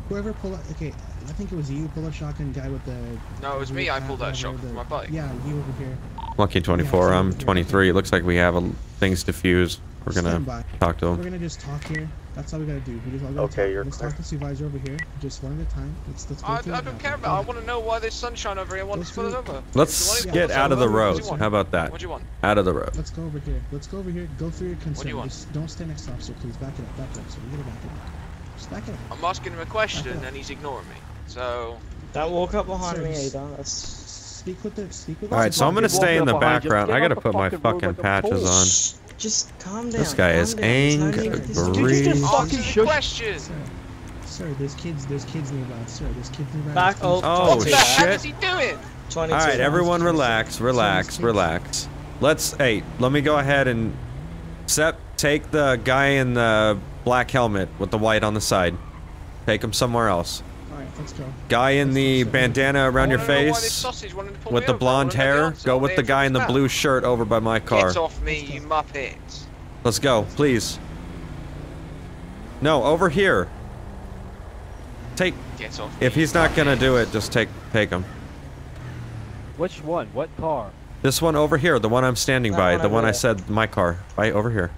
Whoever pulled out, okay, I think it was you, pull a shotgun guy with the. No, it was me. I uh, pulled that uh, shotgun from my bike. Yeah, you over here. Monkey 24, I'm 23. It looks like we have a, things diffused. We're gonna talk to him. We're gonna just talk here. That's all we gotta do. We just all gotta Okay, talk. you're Let's clear. talk to supervisor over here. Just one at a time. Let's let's go I, I don't happened. care about. I want to know why there's sunshine over here. I want to pull it over. Let's What do you get want? out of the What road. How about that? What do you want? Out of the road. Let's go over here. Let's go over here. Go through your concern. do you want? Just don't stand next to officer, please. Back it up. Back it up. So we gotta back it up. Just back it up. I'm asking him a question and he's ignoring me. So. Don't walk up behind Sir, me just either. That's Speak with the speak with. All right, so I'm gonna stay in the walking up behind, just background. I gotta put my fucking road like patches on. Just calm down. This guy calm is down. There's no need for this. angry. Did you just Answer fucking the shush? question. Sir, sir, there's kids. There's kids nearby. Sir, there's kids nearby. Back There's kids- Oh, What the heck is he doing? 22. All right, everyone, relax, relax, relax. Let's. Hey, let me go ahead and. Sep, take the guy in the black helmet with the white on the side. Take him somewhere else. All right, let's go. Guy in the bandana around your I why this face sausage wanted to pull with me the over. I blonde wanna know the hair. Go with the guy in the blue shirt over by my car. Get off me, you muppet. Let's go, please. No, over here. Take. Get off If he's not gonna do it, just take take him. Which one? What car? This one over here, the one I'm standing That by, one the over one I said my car, right over here.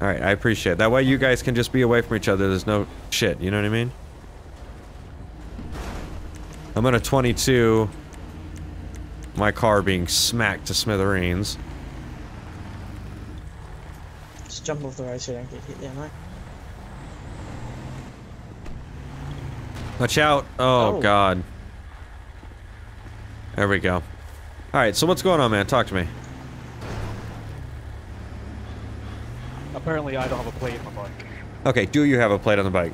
All right, I appreciate it. That way you guys can just be away from each other. There's no shit. You know what I mean? I'm on a 22. My car being smacked to smithereens. Just jump off the road so you don't get hit there, mate. Watch out. Oh, Oh. God. There we go. All right, so what's going on, man? Talk to me. Apparently I don't have a plate on my bike. Okay, do you have a plate on the bike?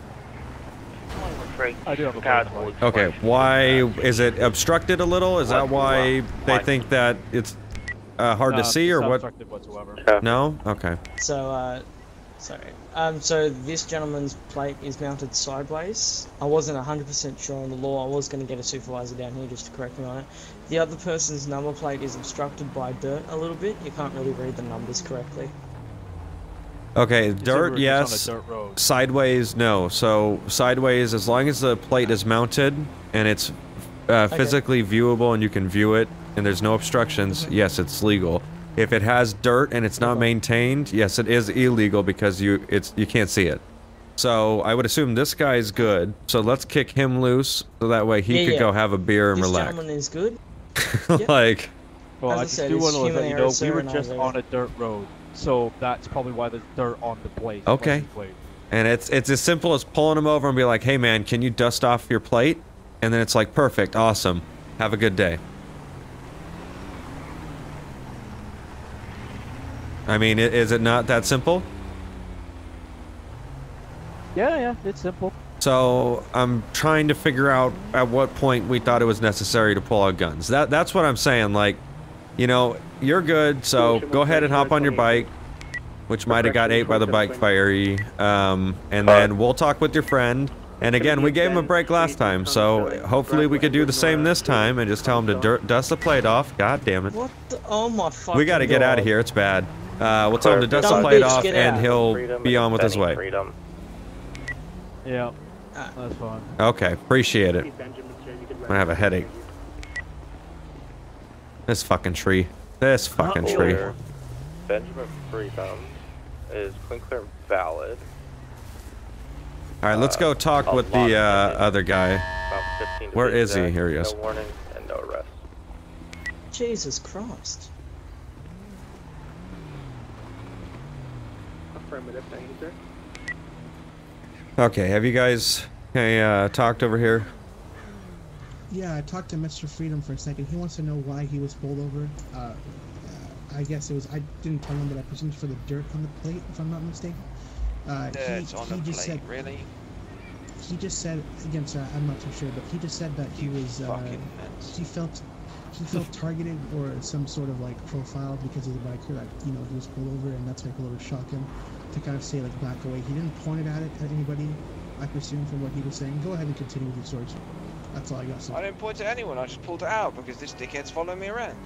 I do have a plate on my bike. Okay, why is it obstructed a little? Is that why they think that it's uh, hard to see, or what? obstructed whatsoever. No. Okay. So, uh, sorry. Um, so this gentleman's plate is mounted sideways. I wasn't 100% sure on the law. I was going to get a supervisor down here just to correct me on it. The other person's number plate is obstructed by dirt a little bit. You can't really read the numbers correctly. Okay, dirt, were just on a yes. dirt road. Sideways, no. So sideways, as long as the plate is mounted and it's uh, Okay. physically viewable and you can view it, and there's no obstructions, yes, it's legal. If it has dirt and it's not maintained, yes, it is illegal because you it's you can't see it. So I would assume this guy's good. So let's kick him loose, so that way he Yeah, could yeah. go have a beer and This relax. gentleman is good. like, Well, As I I just do want to let you know we were just on a dirt road, so that's probably why there's dirt on the plate. Okay. plate. And it's it's as simple as pulling him over and be like, "Hey man, can you dust off your plate?" And then it's like, "Perfect, awesome, have a good day." I mean, is it not that simple? Yeah, yeah, it's simple. So I'm trying to figure out at what point we thought it was necessary to pull out guns. That that's what I'm saying. Like, you know, you're good, so go ahead and hop on your bike, which might have got ate by the bike fiery. Um, and then we'll talk with your friend, And again, we gave him a break last time, so hopefully we could do the same this time and just tell him to dust the plate off. God damn it. What the? Oh my fucking We got to get out of here. It's bad. Uh, we'll tell him to dust the plate off, and he'll be on with his way. Freedom. Yeah. That's fine. Okay, appreciate it. I'm gonna have a headache. This fucking tree. This fucking tree. Clear. Benjamin Freedom is clean clear valid. All right, let's go talk a with the uh, other guy. Where is 15 to Where be is he? Here he is. No warning and no arrest. Jesus Christ. Affirmative, thank you, sir. Okay, have you guys okay, uh, talked over here? Yeah, I talked to Mr. Freedom for a second. He wants to know why he was pulled over. Uh, uh, I guess it was I didn't tell him, but I presumed for the dirt on the plate, if I'm not mistaken. Uh, Dirt he, on he the just plate, said really? he just said again, sir, I'm not too sure, but he just said that he was, uh, he felt he felt targeted or some sort of like profile because of the biker that you know he was pulled over, and that's why pulled over shot him to kind of say like back away. He didn't point it at it at anybody. I presume from what he was saying. Go ahead and continue with your story. sir. That's all I got. Sir. I didn't point at anyone, I just pulled it out because this dickhead's following me around.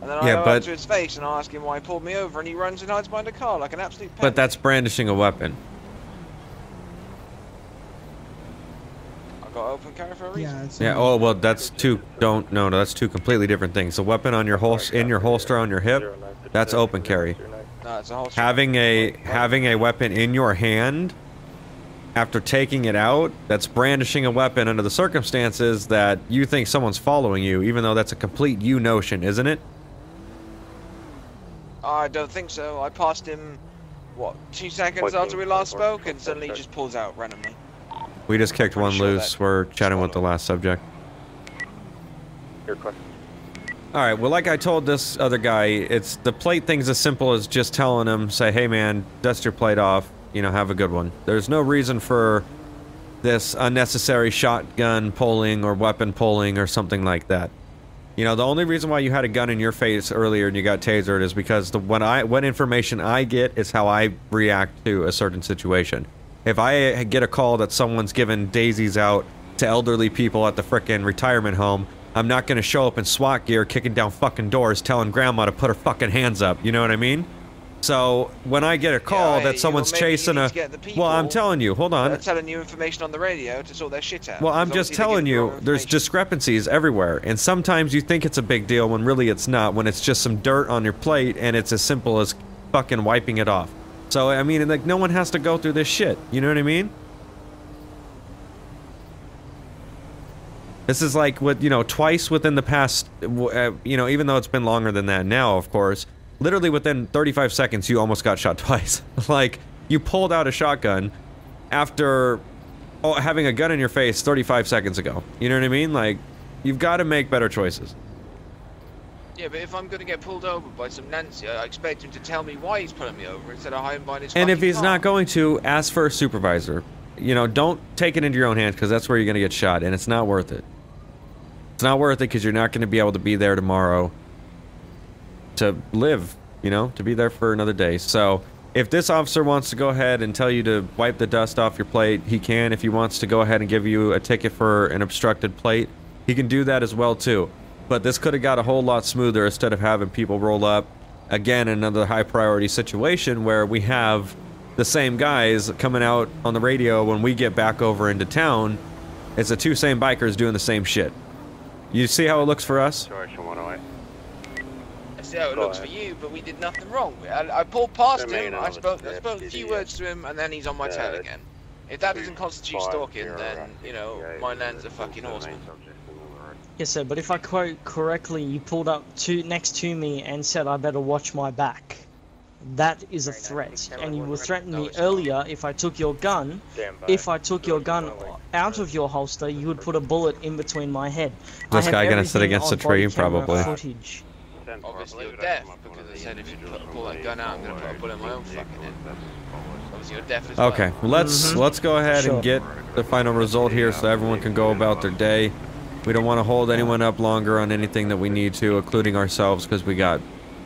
And then I Yeah, go but- up to his face and I ask him why he pulled me over and he runs and hides behind a car like an absolute But that's brandishing a weapon. I got open carry for a reason. Yeah, Yeah. Oh well, that's two. Don't no no. That's two completely different things. A weapon on your holster, in your holster on your hip, that's open carry. No, it's a whole Having a having a weapon in your hand after taking it out, that's brandishing a weapon under the circumstances that you think someone's following you, even though that's a complete you notion, isn't it? I don't think so. I passed him, what, two seconds Fourteen, after we last spoke and suddenly he just pulls out randomly. We just kicked one sure loose. We're chatting with the last subject. Your question. All right. Well, like I told this other guy, it's the plate thing's as simple as just telling him, say, "Hey, man, dust your plate off. You know, have a good one." There's no reason for this unnecessary shotgun pulling or weapon pulling or something like that. You know, the only reason why you had a gun in your face earlier and you got tasered is because the when I what information I get is how I react to a certain situation. If I get a call that someone's giving daisies out to elderly people at the frickin' retirement home, I'm not gonna show up in SWAT gear kicking down fucking doors telling grandma to put her fucking hands up. You know what I mean? So when I get a call Yeah, that someone's chasing a well, I'm telling you, hold on. Telling you information on the radio to sort their shit out. Well, I'm just telling you, there's discrepancies everywhere, and sometimes you think it's a big deal when really it's not. When it's just some dirt on your plate and it's as simple as fucking wiping it off. So I mean, like no one has to go through this shit. You know what I mean? This is like what you know, twice within the past, uh, you know, even though it's been longer than that now, of course. Literally within 35 seconds, you almost got shot twice. like you pulled out a shotgun after oh, having a gun in your face 35 seconds ago. You know what I mean? Like, you've got to make better choices. Yeah, but if I'm going to get pulled over by some Nancy, I expect him to tell me why he's pulling me over instead of hiding behind his And if he's car. not going to, ask for a supervisor. You know, don't take it into your own hands because that's where you're going to get shot, and it's not worth it. It's not worth it because you're not going to be able to be there tomorrow to live, you know, to be there for another day. So, if this officer wants to go ahead and tell you to wipe the dust off your plate, he can. If he wants to go ahead and give you a ticket for an obstructed plate, he can do that as well too. But this could have got a whole lot smoother instead of having people roll up again another high priority situation where we have the same guys coming out on the radio when we get back over into town. It's the two same bikers doing the same shit. You see how it looks for us? George 108. I see how it looks ahead. for you, but we did nothing wrong. I, I pulled past him, I spoke, I spoke a few idiot. words to him, and then he's on my tail again. If that doesn't constitute stalking, then, you know, Yeah, my yeah, land's a fucking the horseman. subject in the road. Yes, sir. But if I quote correctly, you pulled up to next to me and said I better watch my back. That is a threat, and you were threatening me earlier. If I took your gun, if I took your gun out of your holster, you would put a bullet in between my head. This have guy gonna sit against a tree, probably. Footage. Stand. Obviously you're it, deaf, come up with because one they said if you put- pull that gun out, I'm gonna put a bullet in my own fucking head. Obviously you're deaf as well. Okay, let's Mhm. let's go ahead Sure. and get the final result here so everyone can go about their day. We don't want to hold anyone up longer on anything that we need to, including ourselves, because we got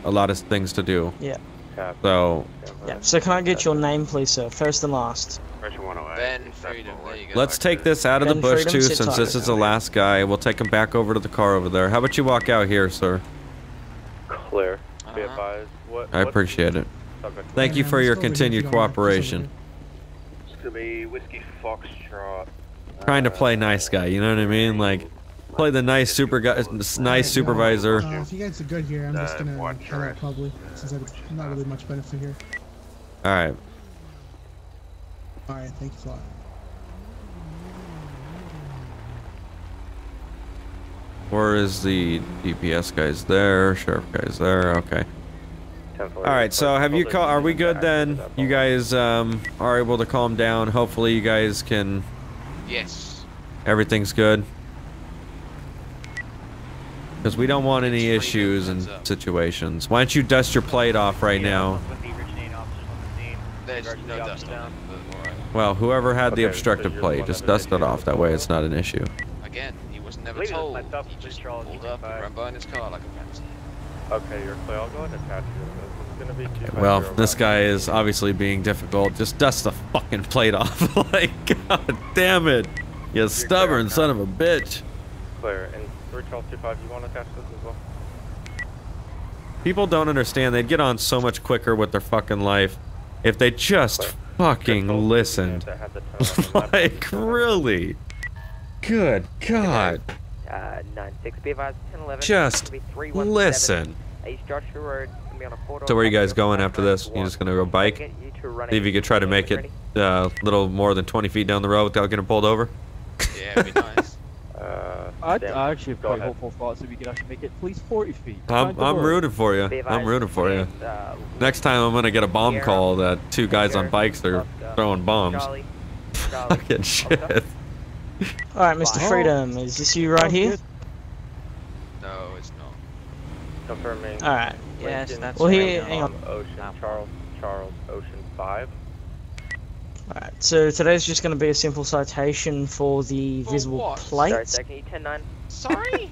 a lot of things to do. Yeah. So Yeah. So can I get your name, please, sir? First and last. Ben Freedom, there you go. let's take this out of the bush Freedom, too, since tight. this is the last guy. We'll take him back over to the car over there. How about you walk out here, sir? Clear. Be advised. What? I what's appreciate it. Thank you for your go over here if continued you don't mind. cooperation. It's gonna be Whiskey Foxtrot. Trying to play nice guy, you know what I mean? Like, play the nice super guy, nice supervisor. Uh, if you guys are good here, I'm just Uh, gonna watch head out probably, since I'm not really much benefit here. All right. All right, thanks a lot. Where is the DPS guys there? Sheriff guys there. Okay. All right. So have you call? Are we good then? You guys um are able to calm down. Hopefully you guys can. Yes. Everything's good. Because we don't want any issues and situations. Why don't you dust your plate off right now? There's no dust on it, but alright. Well, whoever had the obstructive so obstructed you're the plate, just dust it off. That way it's not an issue. Again, he was never Believe it, told. myself, He just Charles, pulled up and ran behind his car like a fence. Okay, you're clear. I'll go ahead and attach you this. It's gonna be Well, this guy is obviously being difficult. Just dust the fucking plate off. like, god damn it. You stubborn son of a bitch. Clear. And three Charles two five. You want to attach this as well? People don't understand. They'd get on so much quicker with their fucking life if they just fucking listened. like, really? Good God. Uh, 96, be advised, 1011. Just It'll be 317 listen. Road. It's gonna be on a four-door So where are you guys going after this? You just gonna go bike? Get you See if you could try to make it uh, a little more than 20 feet down the road without getting pulled over? Yeah, it'd be nice. Uh, I, damn. I actually have Go quite ahead. hopeful thoughts that we could actually make it at least 40 feet. I'm, I'm rooting for you. I'm rooting for you. uh, Next time I'm gonna get a bomb call that two guys on bikes are throwing bombs. Fucking shit. All right, Mr. Oh. Freedom, is this you right here? No, it's not. Confirming. All right. Yes, Lincoln, that's Well, here, hang on. Ocean Charles Charles Ocean five. Alright, so today's just going to be a simple citation for the visible Sorry, plates. sir, can you 10-9? Sorry?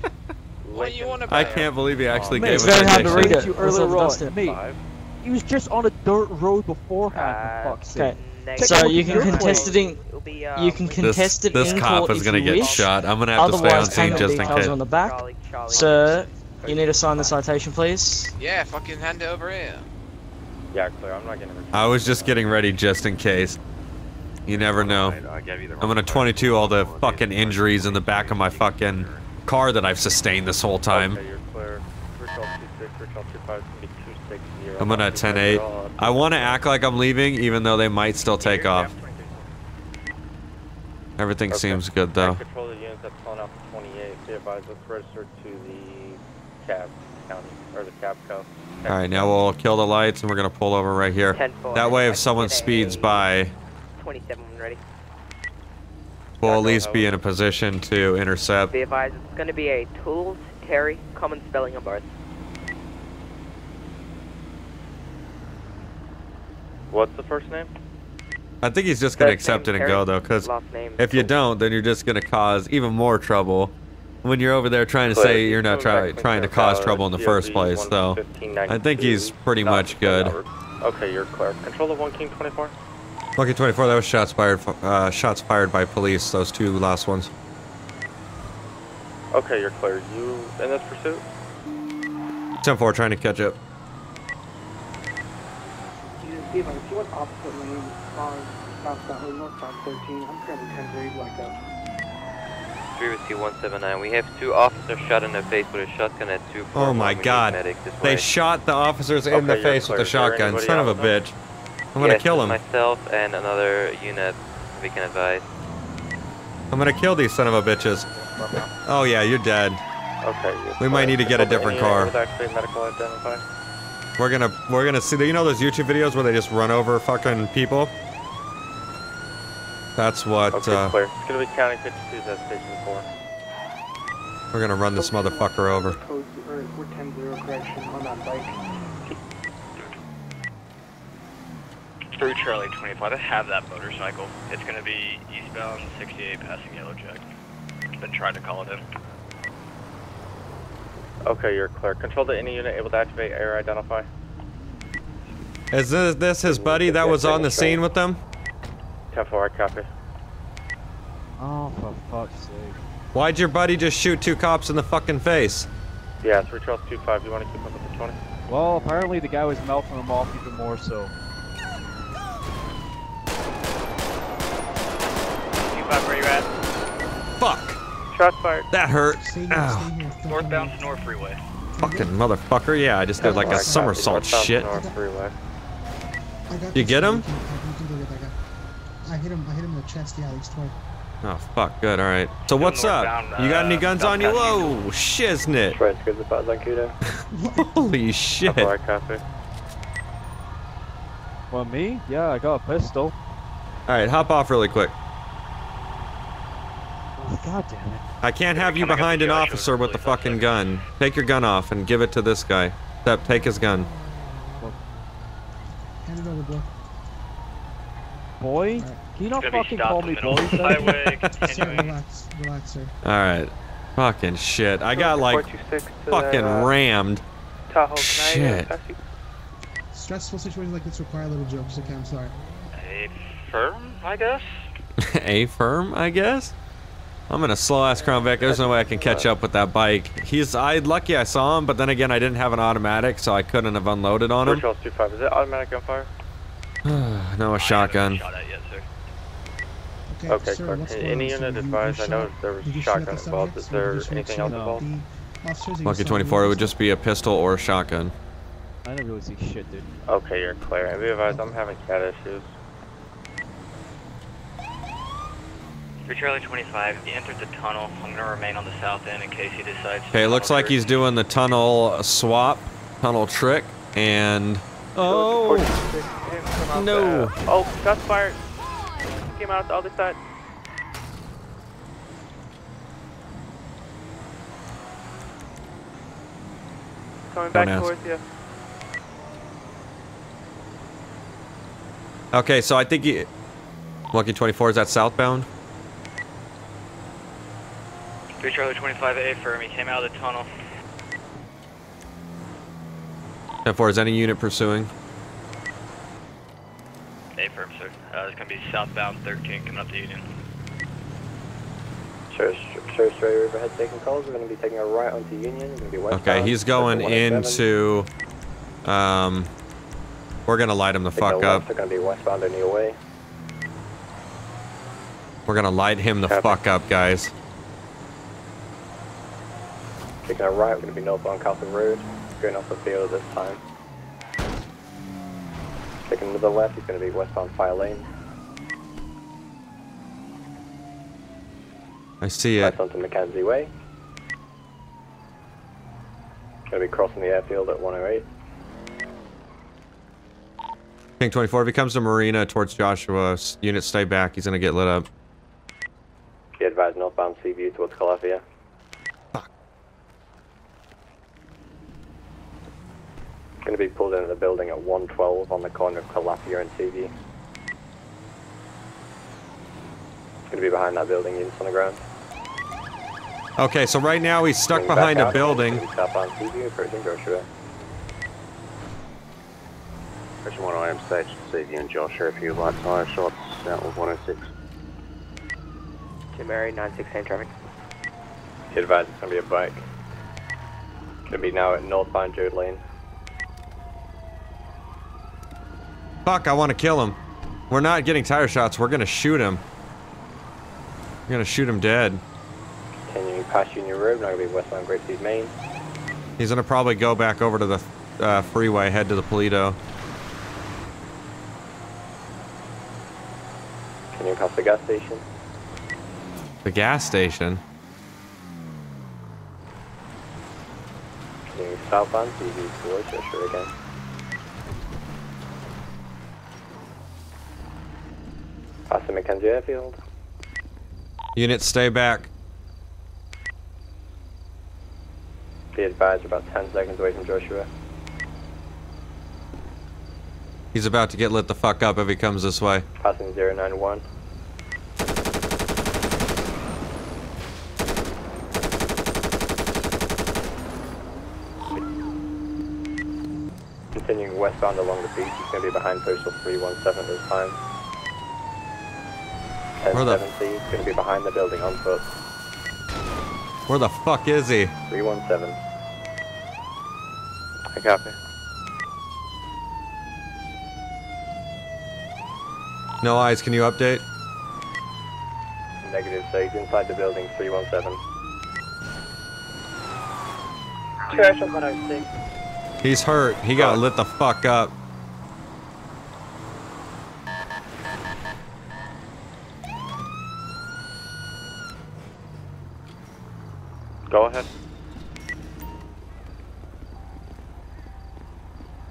what do you want to I can't believe he actually Mate, gave it's us very hard to citation. read it. You earlier not on, it. mate. He was just on a dirt road beforehand, Uh, for fuck's sake. Okay, Check so you can contest it in. It'll You uh, can Lincoln- contest it this in cop court is gonna get shot. I'm gonna have to stay on scene just in details case. are on the back. Charlie, Charlie. Sir, you need to sign the citation, please. Yeah, fucking hand it over here. Yeah, clear. I'm not gonna. I was just getting ready just in case. You never know. I'm gonna 22 all the fucking injuries in the back of my fucking car that I've sustained this whole time. Okay, you're clear. Three Charles two six. Three Charles two five. It's gonna be two six zero. I'm gonna 10-8. I want to act like I'm leaving, even though they might still take off. Everything seems good though. Control the units that's calling out for 28. Be advised, let's register to the cab county or the cab co. All right, now we'll kill the lights and we're gonna pull over right here. That way, if someone speeds by, 27 ready. we'll at least be in a position to intercept. Be advised, it's going to be a Tools, Terry, common spelling on both. What's the first name? I think he's just gonna accept name it and go though, because if you don't, then you're just gonna cause even more trouble. When you're over there trying to say you're not try, trying to to cause Valor, trouble in the first place, so I think he's pretty much good. Okay, you're clear. Control the one King 24. Lucky 24, that was shots fired. Uh, shots fired by police. Those two last ones. Okay, you're clear. You in this pursuit? 10-4, trying to catch up. You see if I see what opposite lane on southbound or northbound 13. I'm currently 10 3 blacked out. 3 with 179. We have two officers shot in the face with a shotgun at 2 Oh my god. They shot the officers in the Okay, you're face with a shotgun. Son of a else? bitch. I'm gonna kill it's him. myself and another unit, we can advise. I'm gonna kill these son of a bitches. Oh yeah, you're dead. Okay. you're We might need to get a Control the different any car. With actually medical identify. We're gonna we're gonna see. You know those YouTube videos where they just run over fucking people? That's what Okay, uh, clear. It's gonna be County 52's at Station 4. we're gonna run this motherfucker over. Code, or we're 10 0 correction on that bike. Through Charlie 25, I have that motorcycle. It's going to be eastbound 68 passing Yellow Jack. Been trying to call it in. Okay, you're clear. Control to any unit able to activate air identify. Is this, this his buddy that was on the scene with them? 10-4, copy. Oh, for fuck's sake. Why'd your buddy just shoot two cops in the fucking face? Yeah, 3 Charles 2-5, you want to keep up with the 20? Well, apparently the guy was melting them off even more so. Two-five, where you at? Fuck! Shots fired. That hurt. Ow. stay here. Don't Northbound move. to North Freeway. Fucking motherfucker. Yeah, I just did like a somersault shit. North Freeway. I got You get him? You can, you can go get that guy. I hit him. I hit him in the chest. Yeah, at least twice. Oh, fuck. Good, alright. So what's up? northbound, You got any uh, guns on you? Pasadena. Whoa, shiznit. Right, good the button on Kudo. Holy shit. 10-4. Well, me? Yeah, I got a pistol. Alright, hop off really quick. God damn it. I can't have you behind an officer with the fucking gun. Take your gun off and give it to this guy. Step, take his gun. Hand it over, bro. Boy? Can you not fucking call me the middle boy? of highway, Sir, relax, relax, sir. Alright. Fucking shit. I got like fucking the, uh, rammed. Tahoe, Shit. uh, pass you? Stressful situations like this require little jokes. Okay, I'm sorry. A firm, I guess? A firm, I guess? I'm in a slow ass Crown Vic. There's no way I can catch up with that bike. He's I lucky I saw him, but then again I didn't have an automatic, so I couldn't have unloaded on him. Charles 2-5, is it automatic gunfire? no, a shotgun. Shot at yet, sir. Okay, Okay, sir, Clark. what's Any unit So you- you advised, I know shot- there was did you shoot at shotgun the involved. subjects, Is or did there anything else the- involved? the officers that Lucky 24, it would just be a pistol or a shotgun. I do not really see shit, dude. Okay, you're clear. And be advised, I'm having cat issues. For Charlie 25, he entered the tunnel. I'm gonna remain on the south end in case he decides Okay, looks tunnel like through. he's doing the tunnel swap, tunnel trick, and oh no! Oh, shots fired. Came out the other side. Coming Don't back ask. towards you. Okay, so I think he, Lucky 24 is that southbound. Three Charlie 25 A firm. He came out of the tunnel. 10-4, is any unit pursuing? A firm, sir. Uh, it's gonna be southbound 13 coming up to Union. Sure, sure, straight overhead taking calls. We're going to be taking a right onto Union. We're going to be. Okay, he's going into. Um, we're gonna light him the Taking fuck left, up. They're going to be westbound on your way. We're gonna light him the Copy. fuck up, guys. Right, we're going to be northbound Castle Road. Going off the field this time. Taking to the left, he's going to be westbound Fire Lane. I see it. West onto Mackenzie Way. Going to be crossing the airfield at 108. King 24 if he comes to Marina towards Joshua. s- Unit, stay back. He's gonna get lit up. Be advised northbound Seaview towards Calafia. Going to be pulled into the building at 112 on the corner of Calafia and Seaview. Going to be behind that building, units on the ground. Okay, so right now he's stuck Coming back behind a out, building. gonna be Southbound Seaview, approaching Joshua. Person 1 item stage to Seaview and Joshua if you would like tire shots out of 106. To Mary, 916 traffic. Be advised it's going to be a bike. Going to be now at northbound Joad Lane. Fuck, I want to kill him. We're not getting tire shots. We're gonna shoot him. We're gonna shoot him dead. Continuing past Union Road, now going to be westbound Grapeseed Main. He's gonna probably go back over to the uh, freeway, head to the Paleto. Continuing past the gas station. The gas station. Continuing southbound Seaview towards Joshua again. The Mackenzie Airfield. Unit, stay back. Be advised, about 10 seconds away from Joshua. He's about to get lit the fuck up if he comes this way. Passing 091. Continuing westbound along the beach, he's going to be behind postal 317 this time. Where the- 1070, he's going to be behind the building on foot. Where the fuck is he? 317. I copy. No eyes, can you update? Negative, so he's inside the building 317. Trash on 106. He's hurt. He got lit the fuck up.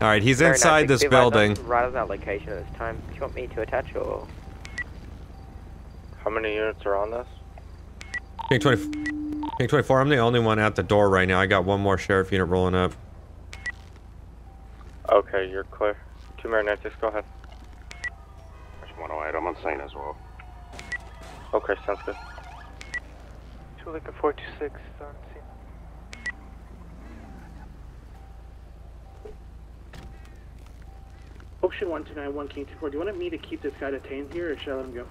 Alright, he's Very inside nice. this Be advised, I'm building. Right on that location at this time. Do you want me to attach or? How many units are on this? King 20, King 24, I'm the only one at the door right now. I got one more sheriff unit rolling up. Okay, you're clear. Two Marinetics, go ahead. There's 108, I'm on scene as well. Okay, sounds good. Two Lincoln 426 on scene. Ocean 1291 King 24, do you want me to keep this guy detained here or should I let him go?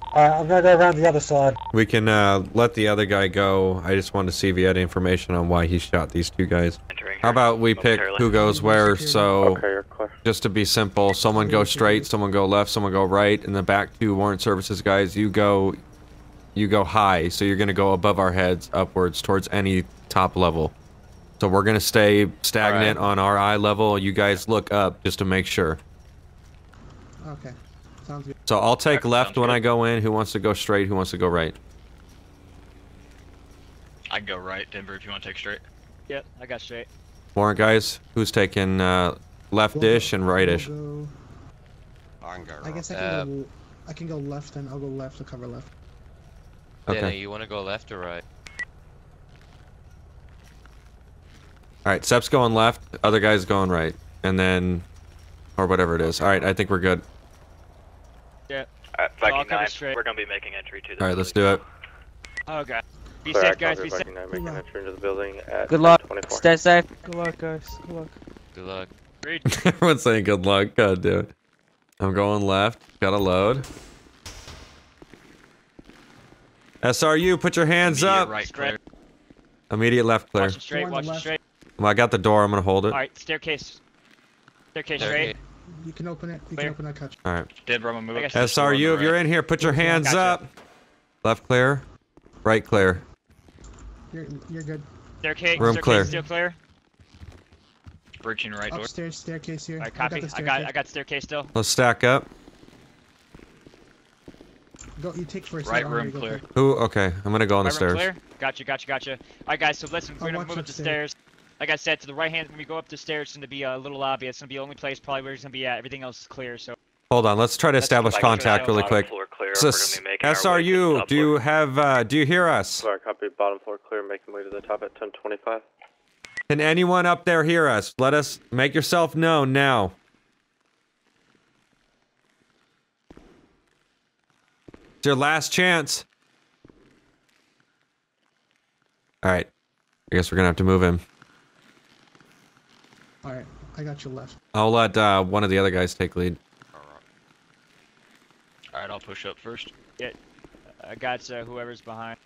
Alright, I'm gonna go around the other side. We can uh, let the other guy go. I just wanted to see if he had information on why he shot these two guys. How about we pick who goes where, so Okay, just to be simple, someone go straight, someone go left, someone go right, and the back two warrant services guys, you go, you go high, so you're gonna go above our heads, upwards towards any top level. So we're gonna stay stagnant on our eye level. You guys look up just to make sure. Okay. Sounds good. So I'll take left when I go in. Who wants to go straight? Who wants to go right? I can go right, Denver, if you want to take straight. Yep, I got straight. Warrant guys, who's taking uh, left-ish and right-ish? I'll go- I can go I guess I Uh, can go. I can go left, and I'll go left to cover left. Okay. Danny, you want to go left or right? All right, Sep's going left, other guy's going right, and then, or whatever it is. All right, I think we're good. Yeah. Uh, Alright, So Viking cover 9, straight. we're going to be making entry to the All right, let's do it. Oh god. Be Clear, I safe, guys. Be safe. Viking 9 making entry into the building at Good luck. 1024. Stay safe. Good luck, guys. Good luck. Good luck. Everyone's saying good luck. God damn it. I'm going left. Got to load. SRU, put your hands Immediate up. right clear. Immediate left clear. Watch it straight. Watch it straight. Well, I got the door. I'm gonna hold it. All right, staircase. Staircase There, straight. You can open it. You Clear. can open that catch. All right. Denver, I'm going move I up got to the door on SRU, the if you're right. in here, put your hands Gotcha. up. Left clear. Right clear. You're you're good. Staircase. Room staircase clear. Still clear. Breaching right door. Upstairs staircase here. All right, I copy. got I got. staircase. I got staircase still. Let's stack up. Go. You take first. Right I'll room clear. first. Who? Okay, I'm gonna go on the Right room stairs. clear. Gotcha. Gotcha. Gotcha. All right, guys. So listen, we're gonna move up the upstairs. stairs. Like I said, to the right hand when we go up the stairs, it's gonna be a little lobby. It's gonna be the only place probably where it's gonna be at. Everything else is clear. So Hold on, let's try to establish like contact really quick. floor clear. So, We're gonna be making our way to the SRU, do you have? Uh, do you hear us? Clear, copy. Bottom floor clear, making way to the top at 1025. Can anyone up there hear us? Let us make yourself known now. It's your last chance. All right. I guess we're gonna have to move him. All right. I got you left. I'll let uh, one of the other guys take lead. Alright, I'll push up first. yeah, I got uh, whoever's behind.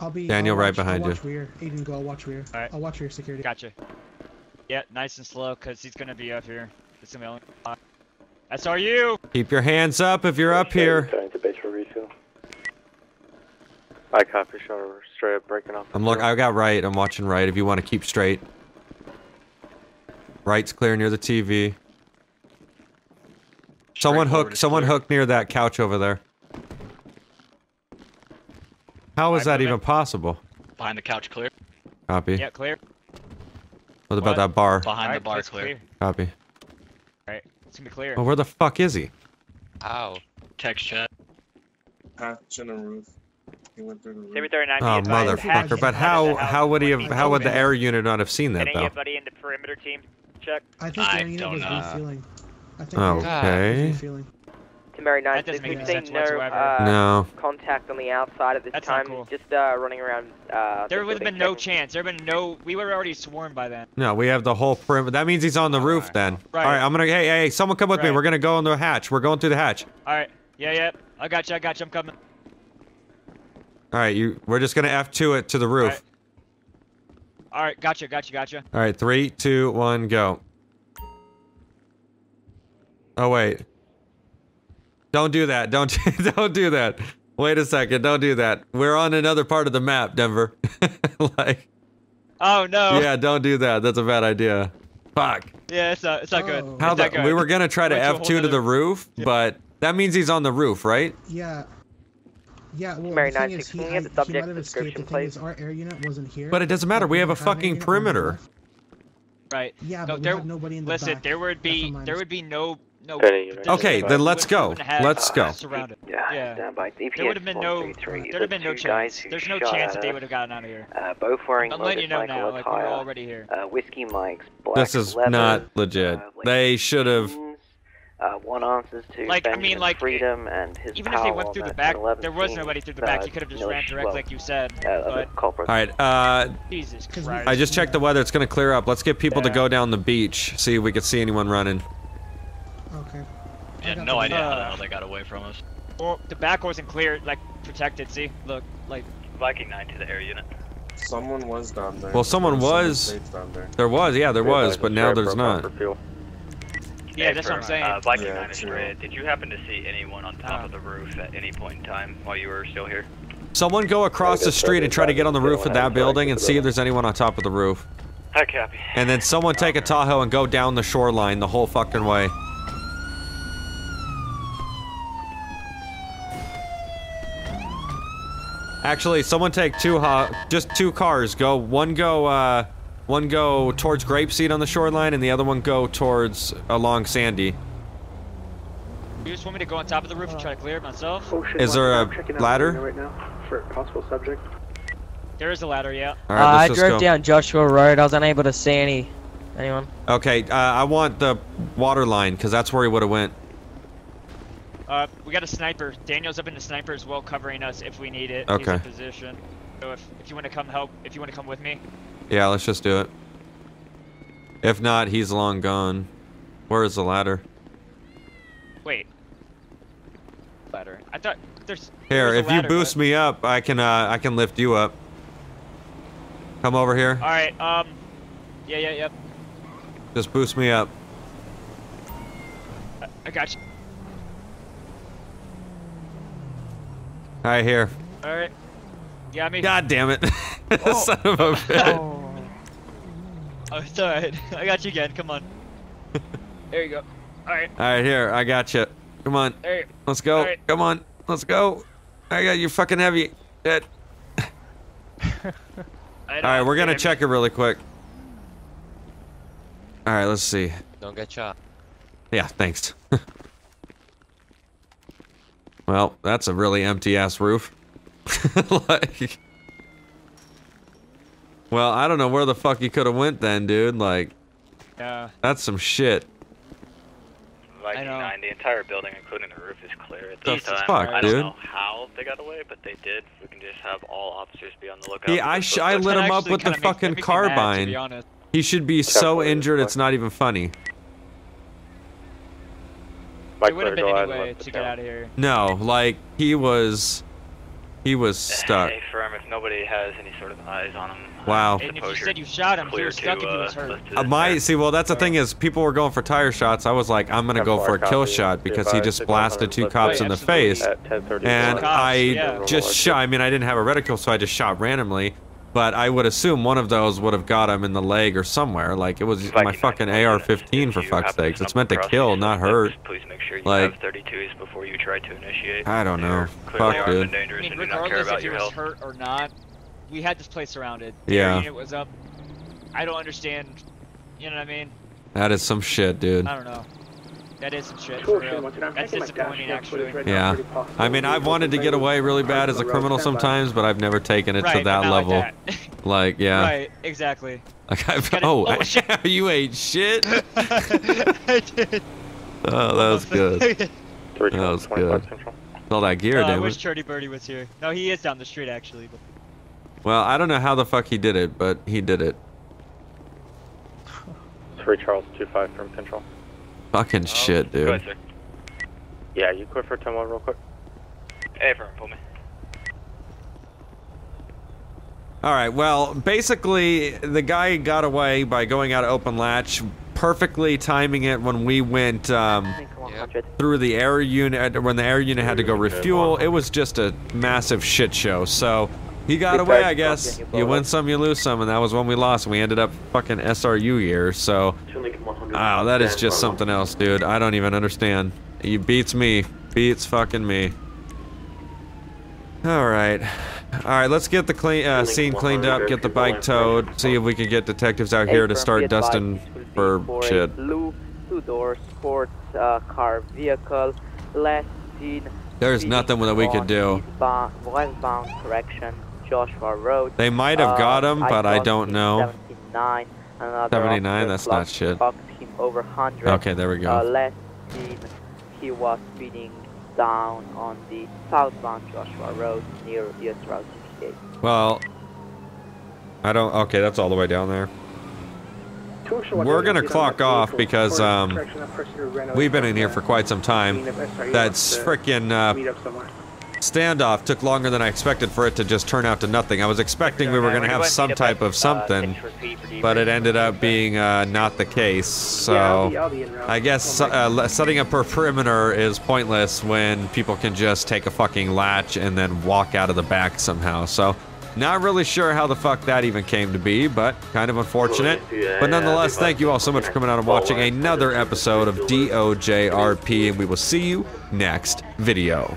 I'll be. Daniel, I'll right watch, behind I'll you. watch rear. Aiden, go. I'll watch rear. All right. I'll watch rear security. Gotcha. Yeah, nice and slow, cause he's gonna be up here. It's gonna be only. SRU. Keep your hands up if you're up here. Going to base for refuel. I copy, showing we're straight up breaking off. I'm look. I got right. I'm watching right. If you want to keep straight. Right's clear near the TV. Someone forward hook. Someone clear. hook near that couch over there. How is Alright, that moving. even possible? Behind the couch clear. Copy. Yeah, clear. What about What? that bar? Behind All the bar it's clear. Copy. Alright, it's gonna be clear. Well, where the fuck is he? Ow. Text chat. Hatch in the roof. He went through the roof. Saber 39, Oh be advised, hatch motherfucker! But how? under the house. How would he have? How would the air unit not have seen that though? anybody in the perimeter team check? I think I the unit don't was know. refueling. I think Oh, Okay. was refueling. Mary 9, That doesn't if make we've seen no, uh, No. contact on the outside at this That's not time, cool. just uh, running around. Uh, There the would have building been no chance. There would have been no. We were already swarmed by then. No, we have the whole perimeter. That means he's on the roof then. Right. All right, I'm gonna. Hey, hey, someone come with me. We're gonna go in the hatch. We're going through the hatch. All right. Yeah, yeah. I got you. I got you. I'm coming. All right, you. We're just gonna F2 it to the roof. All right. Gotcha. Gotcha. Gotcha. All right, three, two, one, go. Oh wait. Don't do that. Don't don't do that. Wait a second. Don't do that. We're on another part of the map, Denver. like, Oh no. yeah, don't do that. That's a bad idea. Fuck. Yeah, it's not. It's not good. How it's the, not good. we were gonna try to Went to a whole F2 to the roof, but that means he's on the roof, right? Yeah. Yeah, well, Mary the thing is, he, can we I, get the he subject might have. The description, thing is, our air unit wasn't here. But it doesn't matter. We have a fucking perimeter. Right. Yeah, no, but we there, nobody in the listen, back. there would be there would be no no. Okay, then let's go. Let's uh, go. Surrounded. Yeah, Yeah. stand by. There would have been no. There'd have been no chance. There's no chance that they would have gotten out of here. Uh, both wearing I'm letting you know motorcycle now. Like we're attire. already here. Uh, whiskey Mike's black This is not legit. They should have. Uh, one answers to Like, I mean, like, Freedom and his Even if they went through the back, there was nobody through the uh, back. You could have just ran direct, well, like you said. uh, But. All right. Uh, Jesus Christ. I just checked the weather. It's gonna clear up. Let's get people to go down the beach. See if we can see anyone running. Okay. Yeah, got no idea how the Uh, hell they got away from us. Well, the back wasn't clear, like protected. See, look, like. Viking 9 to the air unit. Someone was down there. Well, someone was. safe down there. There was. Yeah, there was, but now very there's profile not. For fuel. Yeah, Hey, that's what I'm saying. Uh, Viking Yeah, 9 is true. red. Did you happen to see anyone on top Uh. of the roof at any point in time while you were still here? Someone go across the street and try to get on the roof of that building and see if there's anyone on top of the roof. I copy. And then someone take a Tahoe and go down the shoreline the whole fucking way. Actually, someone take two ha just two cars. Go one go uh one go towards Grapeseed on the shoreline and the other one go towards along Sandy. You just want me to go on top of the roof and try to clear it myself? Oh shit, Is there I'm a ladder? the right now for possible subject. There is a ladder, yeah. All uh, I drove go. down Joshua Road. I was unable to see any anyone. Okay, uh, I want the water line because that's where he would have went. Uh, we got a sniper. Daniel's up in the sniper as well, covering us if we need it. Okay. He's in position. So if, if you want to come help, if you want to come with me, Yeah, let's just do it. If not, he's long gone. Where is the ladder? wait. Ladder. I thought there's. Here, there's if you boost me up, I can uh, I can lift you up. Come over here. All right. Um. Yeah, yeah, yeah. Just boost me up. I, I got you. All right, here. All right. Yeah, I mean. God damn it! Son of a bitch. Oh, oh it's alright. I got you again. Come on. there you go. All right. All right, here. I got you. Come on. There you Let's go. All right. Come on. Let's go. I got you fucking heavy. Shit. I All don't right, we're gonna check it really quick. All right, let's see. Don't get shot. Yeah, thanks. well, that's a really empty ass roof. like, well, I don't know where the fuck he could have went then, dude. Like, Yeah. that's some shit. Viking know. 9, the entire building, including the roof, is clear at The this time. fuck, I dude? don't know how they got away, but they did. We can just have all officers be on the lookout. Yeah, I sh I lit him up with the fucking carbine. He should be so injured, it's not even funny. It would have been any way to get out of here. No, like he was, he was stuck. Hey, firm, if nobody has any sort of eyes on him. Wow. And if you said you shot him, he clear was stuck to, and he was uh, hurt. Uh, my see, well, that's the thing is, people were going for tire shots. I was like, I'm gonna go for a kill shot because he just blasted two cops in the face, and I just shot. I mean, I didn't have a reticle, so I just shot randomly. But I would assume one of those would have got him in the leg or somewhere. Like it was my fucking AR-15 for fuck's sakes. It's meant to kill, not hurt. Please make sure you Like, have 32s before you try to initiate. I don't know. Fuck, dude. I mean, and do not care regardless if he your was health. hurt or not, we had this place surrounded. Yeah. It was up. I don't understand. You know what I mean? That is some shit, dude. I don't know. That is some shit. Cool, For real. once again, I'm That's disappointing, dash cam footage actually. Yeah. I mean, I've wanted to get away really bad as a criminal sometimes, but I've never taken it to Right, but that not like level. Like, yeah. Right, exactly. Like I've, Gotta- oh, oh, you ate shit. I did. Oh, that was good. That was good. All that gear, Oh, I wish it. Churdy Birdie was here. No, he is down the street actually. But... Well, I don't know how the fuck he did it, but he did it. Three Charles two five from control. Fucking shit, Go ahead, dude. Yeah, you quit for 10 real quick. Hey, firm, pull me. All right. Well, basically, the guy got away by going out of open latch, perfectly timing it when we went um, through the air unit. When the air unit had to go refuel, it was just a massive shit show. So he got away, I guess. You win some, you lose some, and that was when we lost. We ended up fucking SRU here. So, wow, that is just something else, dude. I don't even understand. He beats me. Beats fucking me. All right. All right, let's get the clean uh, scene cleaned up, get the bike towed, see if we can get detectives out here to start dusting for shit. blue two-door sports uh, car vehicle. Last seen There's nothing that we could do. westbound correction, Joshua Road. They might have got him, but I don't know. 79. Another 79, officer that's not shit. Clocked him over 100. Okay, there we go. Uh, last seen, he was speeding down on the southbound Joshua Road near US Route 68. Well, I don't. Okay, that's all the way down there. We're gonna clock off because um, we've been in here for quite some time. That's frickin' uh, standoff took longer than I expected for it to just turn out to nothing. I was expecting we were gonna have some type of something, but it ended up being uh, not the case. So I guess uh, setting up a perimeter is pointless when people can just take a fucking latch and then walk out of the back somehow. So. Not really sure how the fuck that even came to be, but kind of unfortunate. But nonetheless, thank you all so much for coming out and watching another episode of DOJRP, and we will see you next video.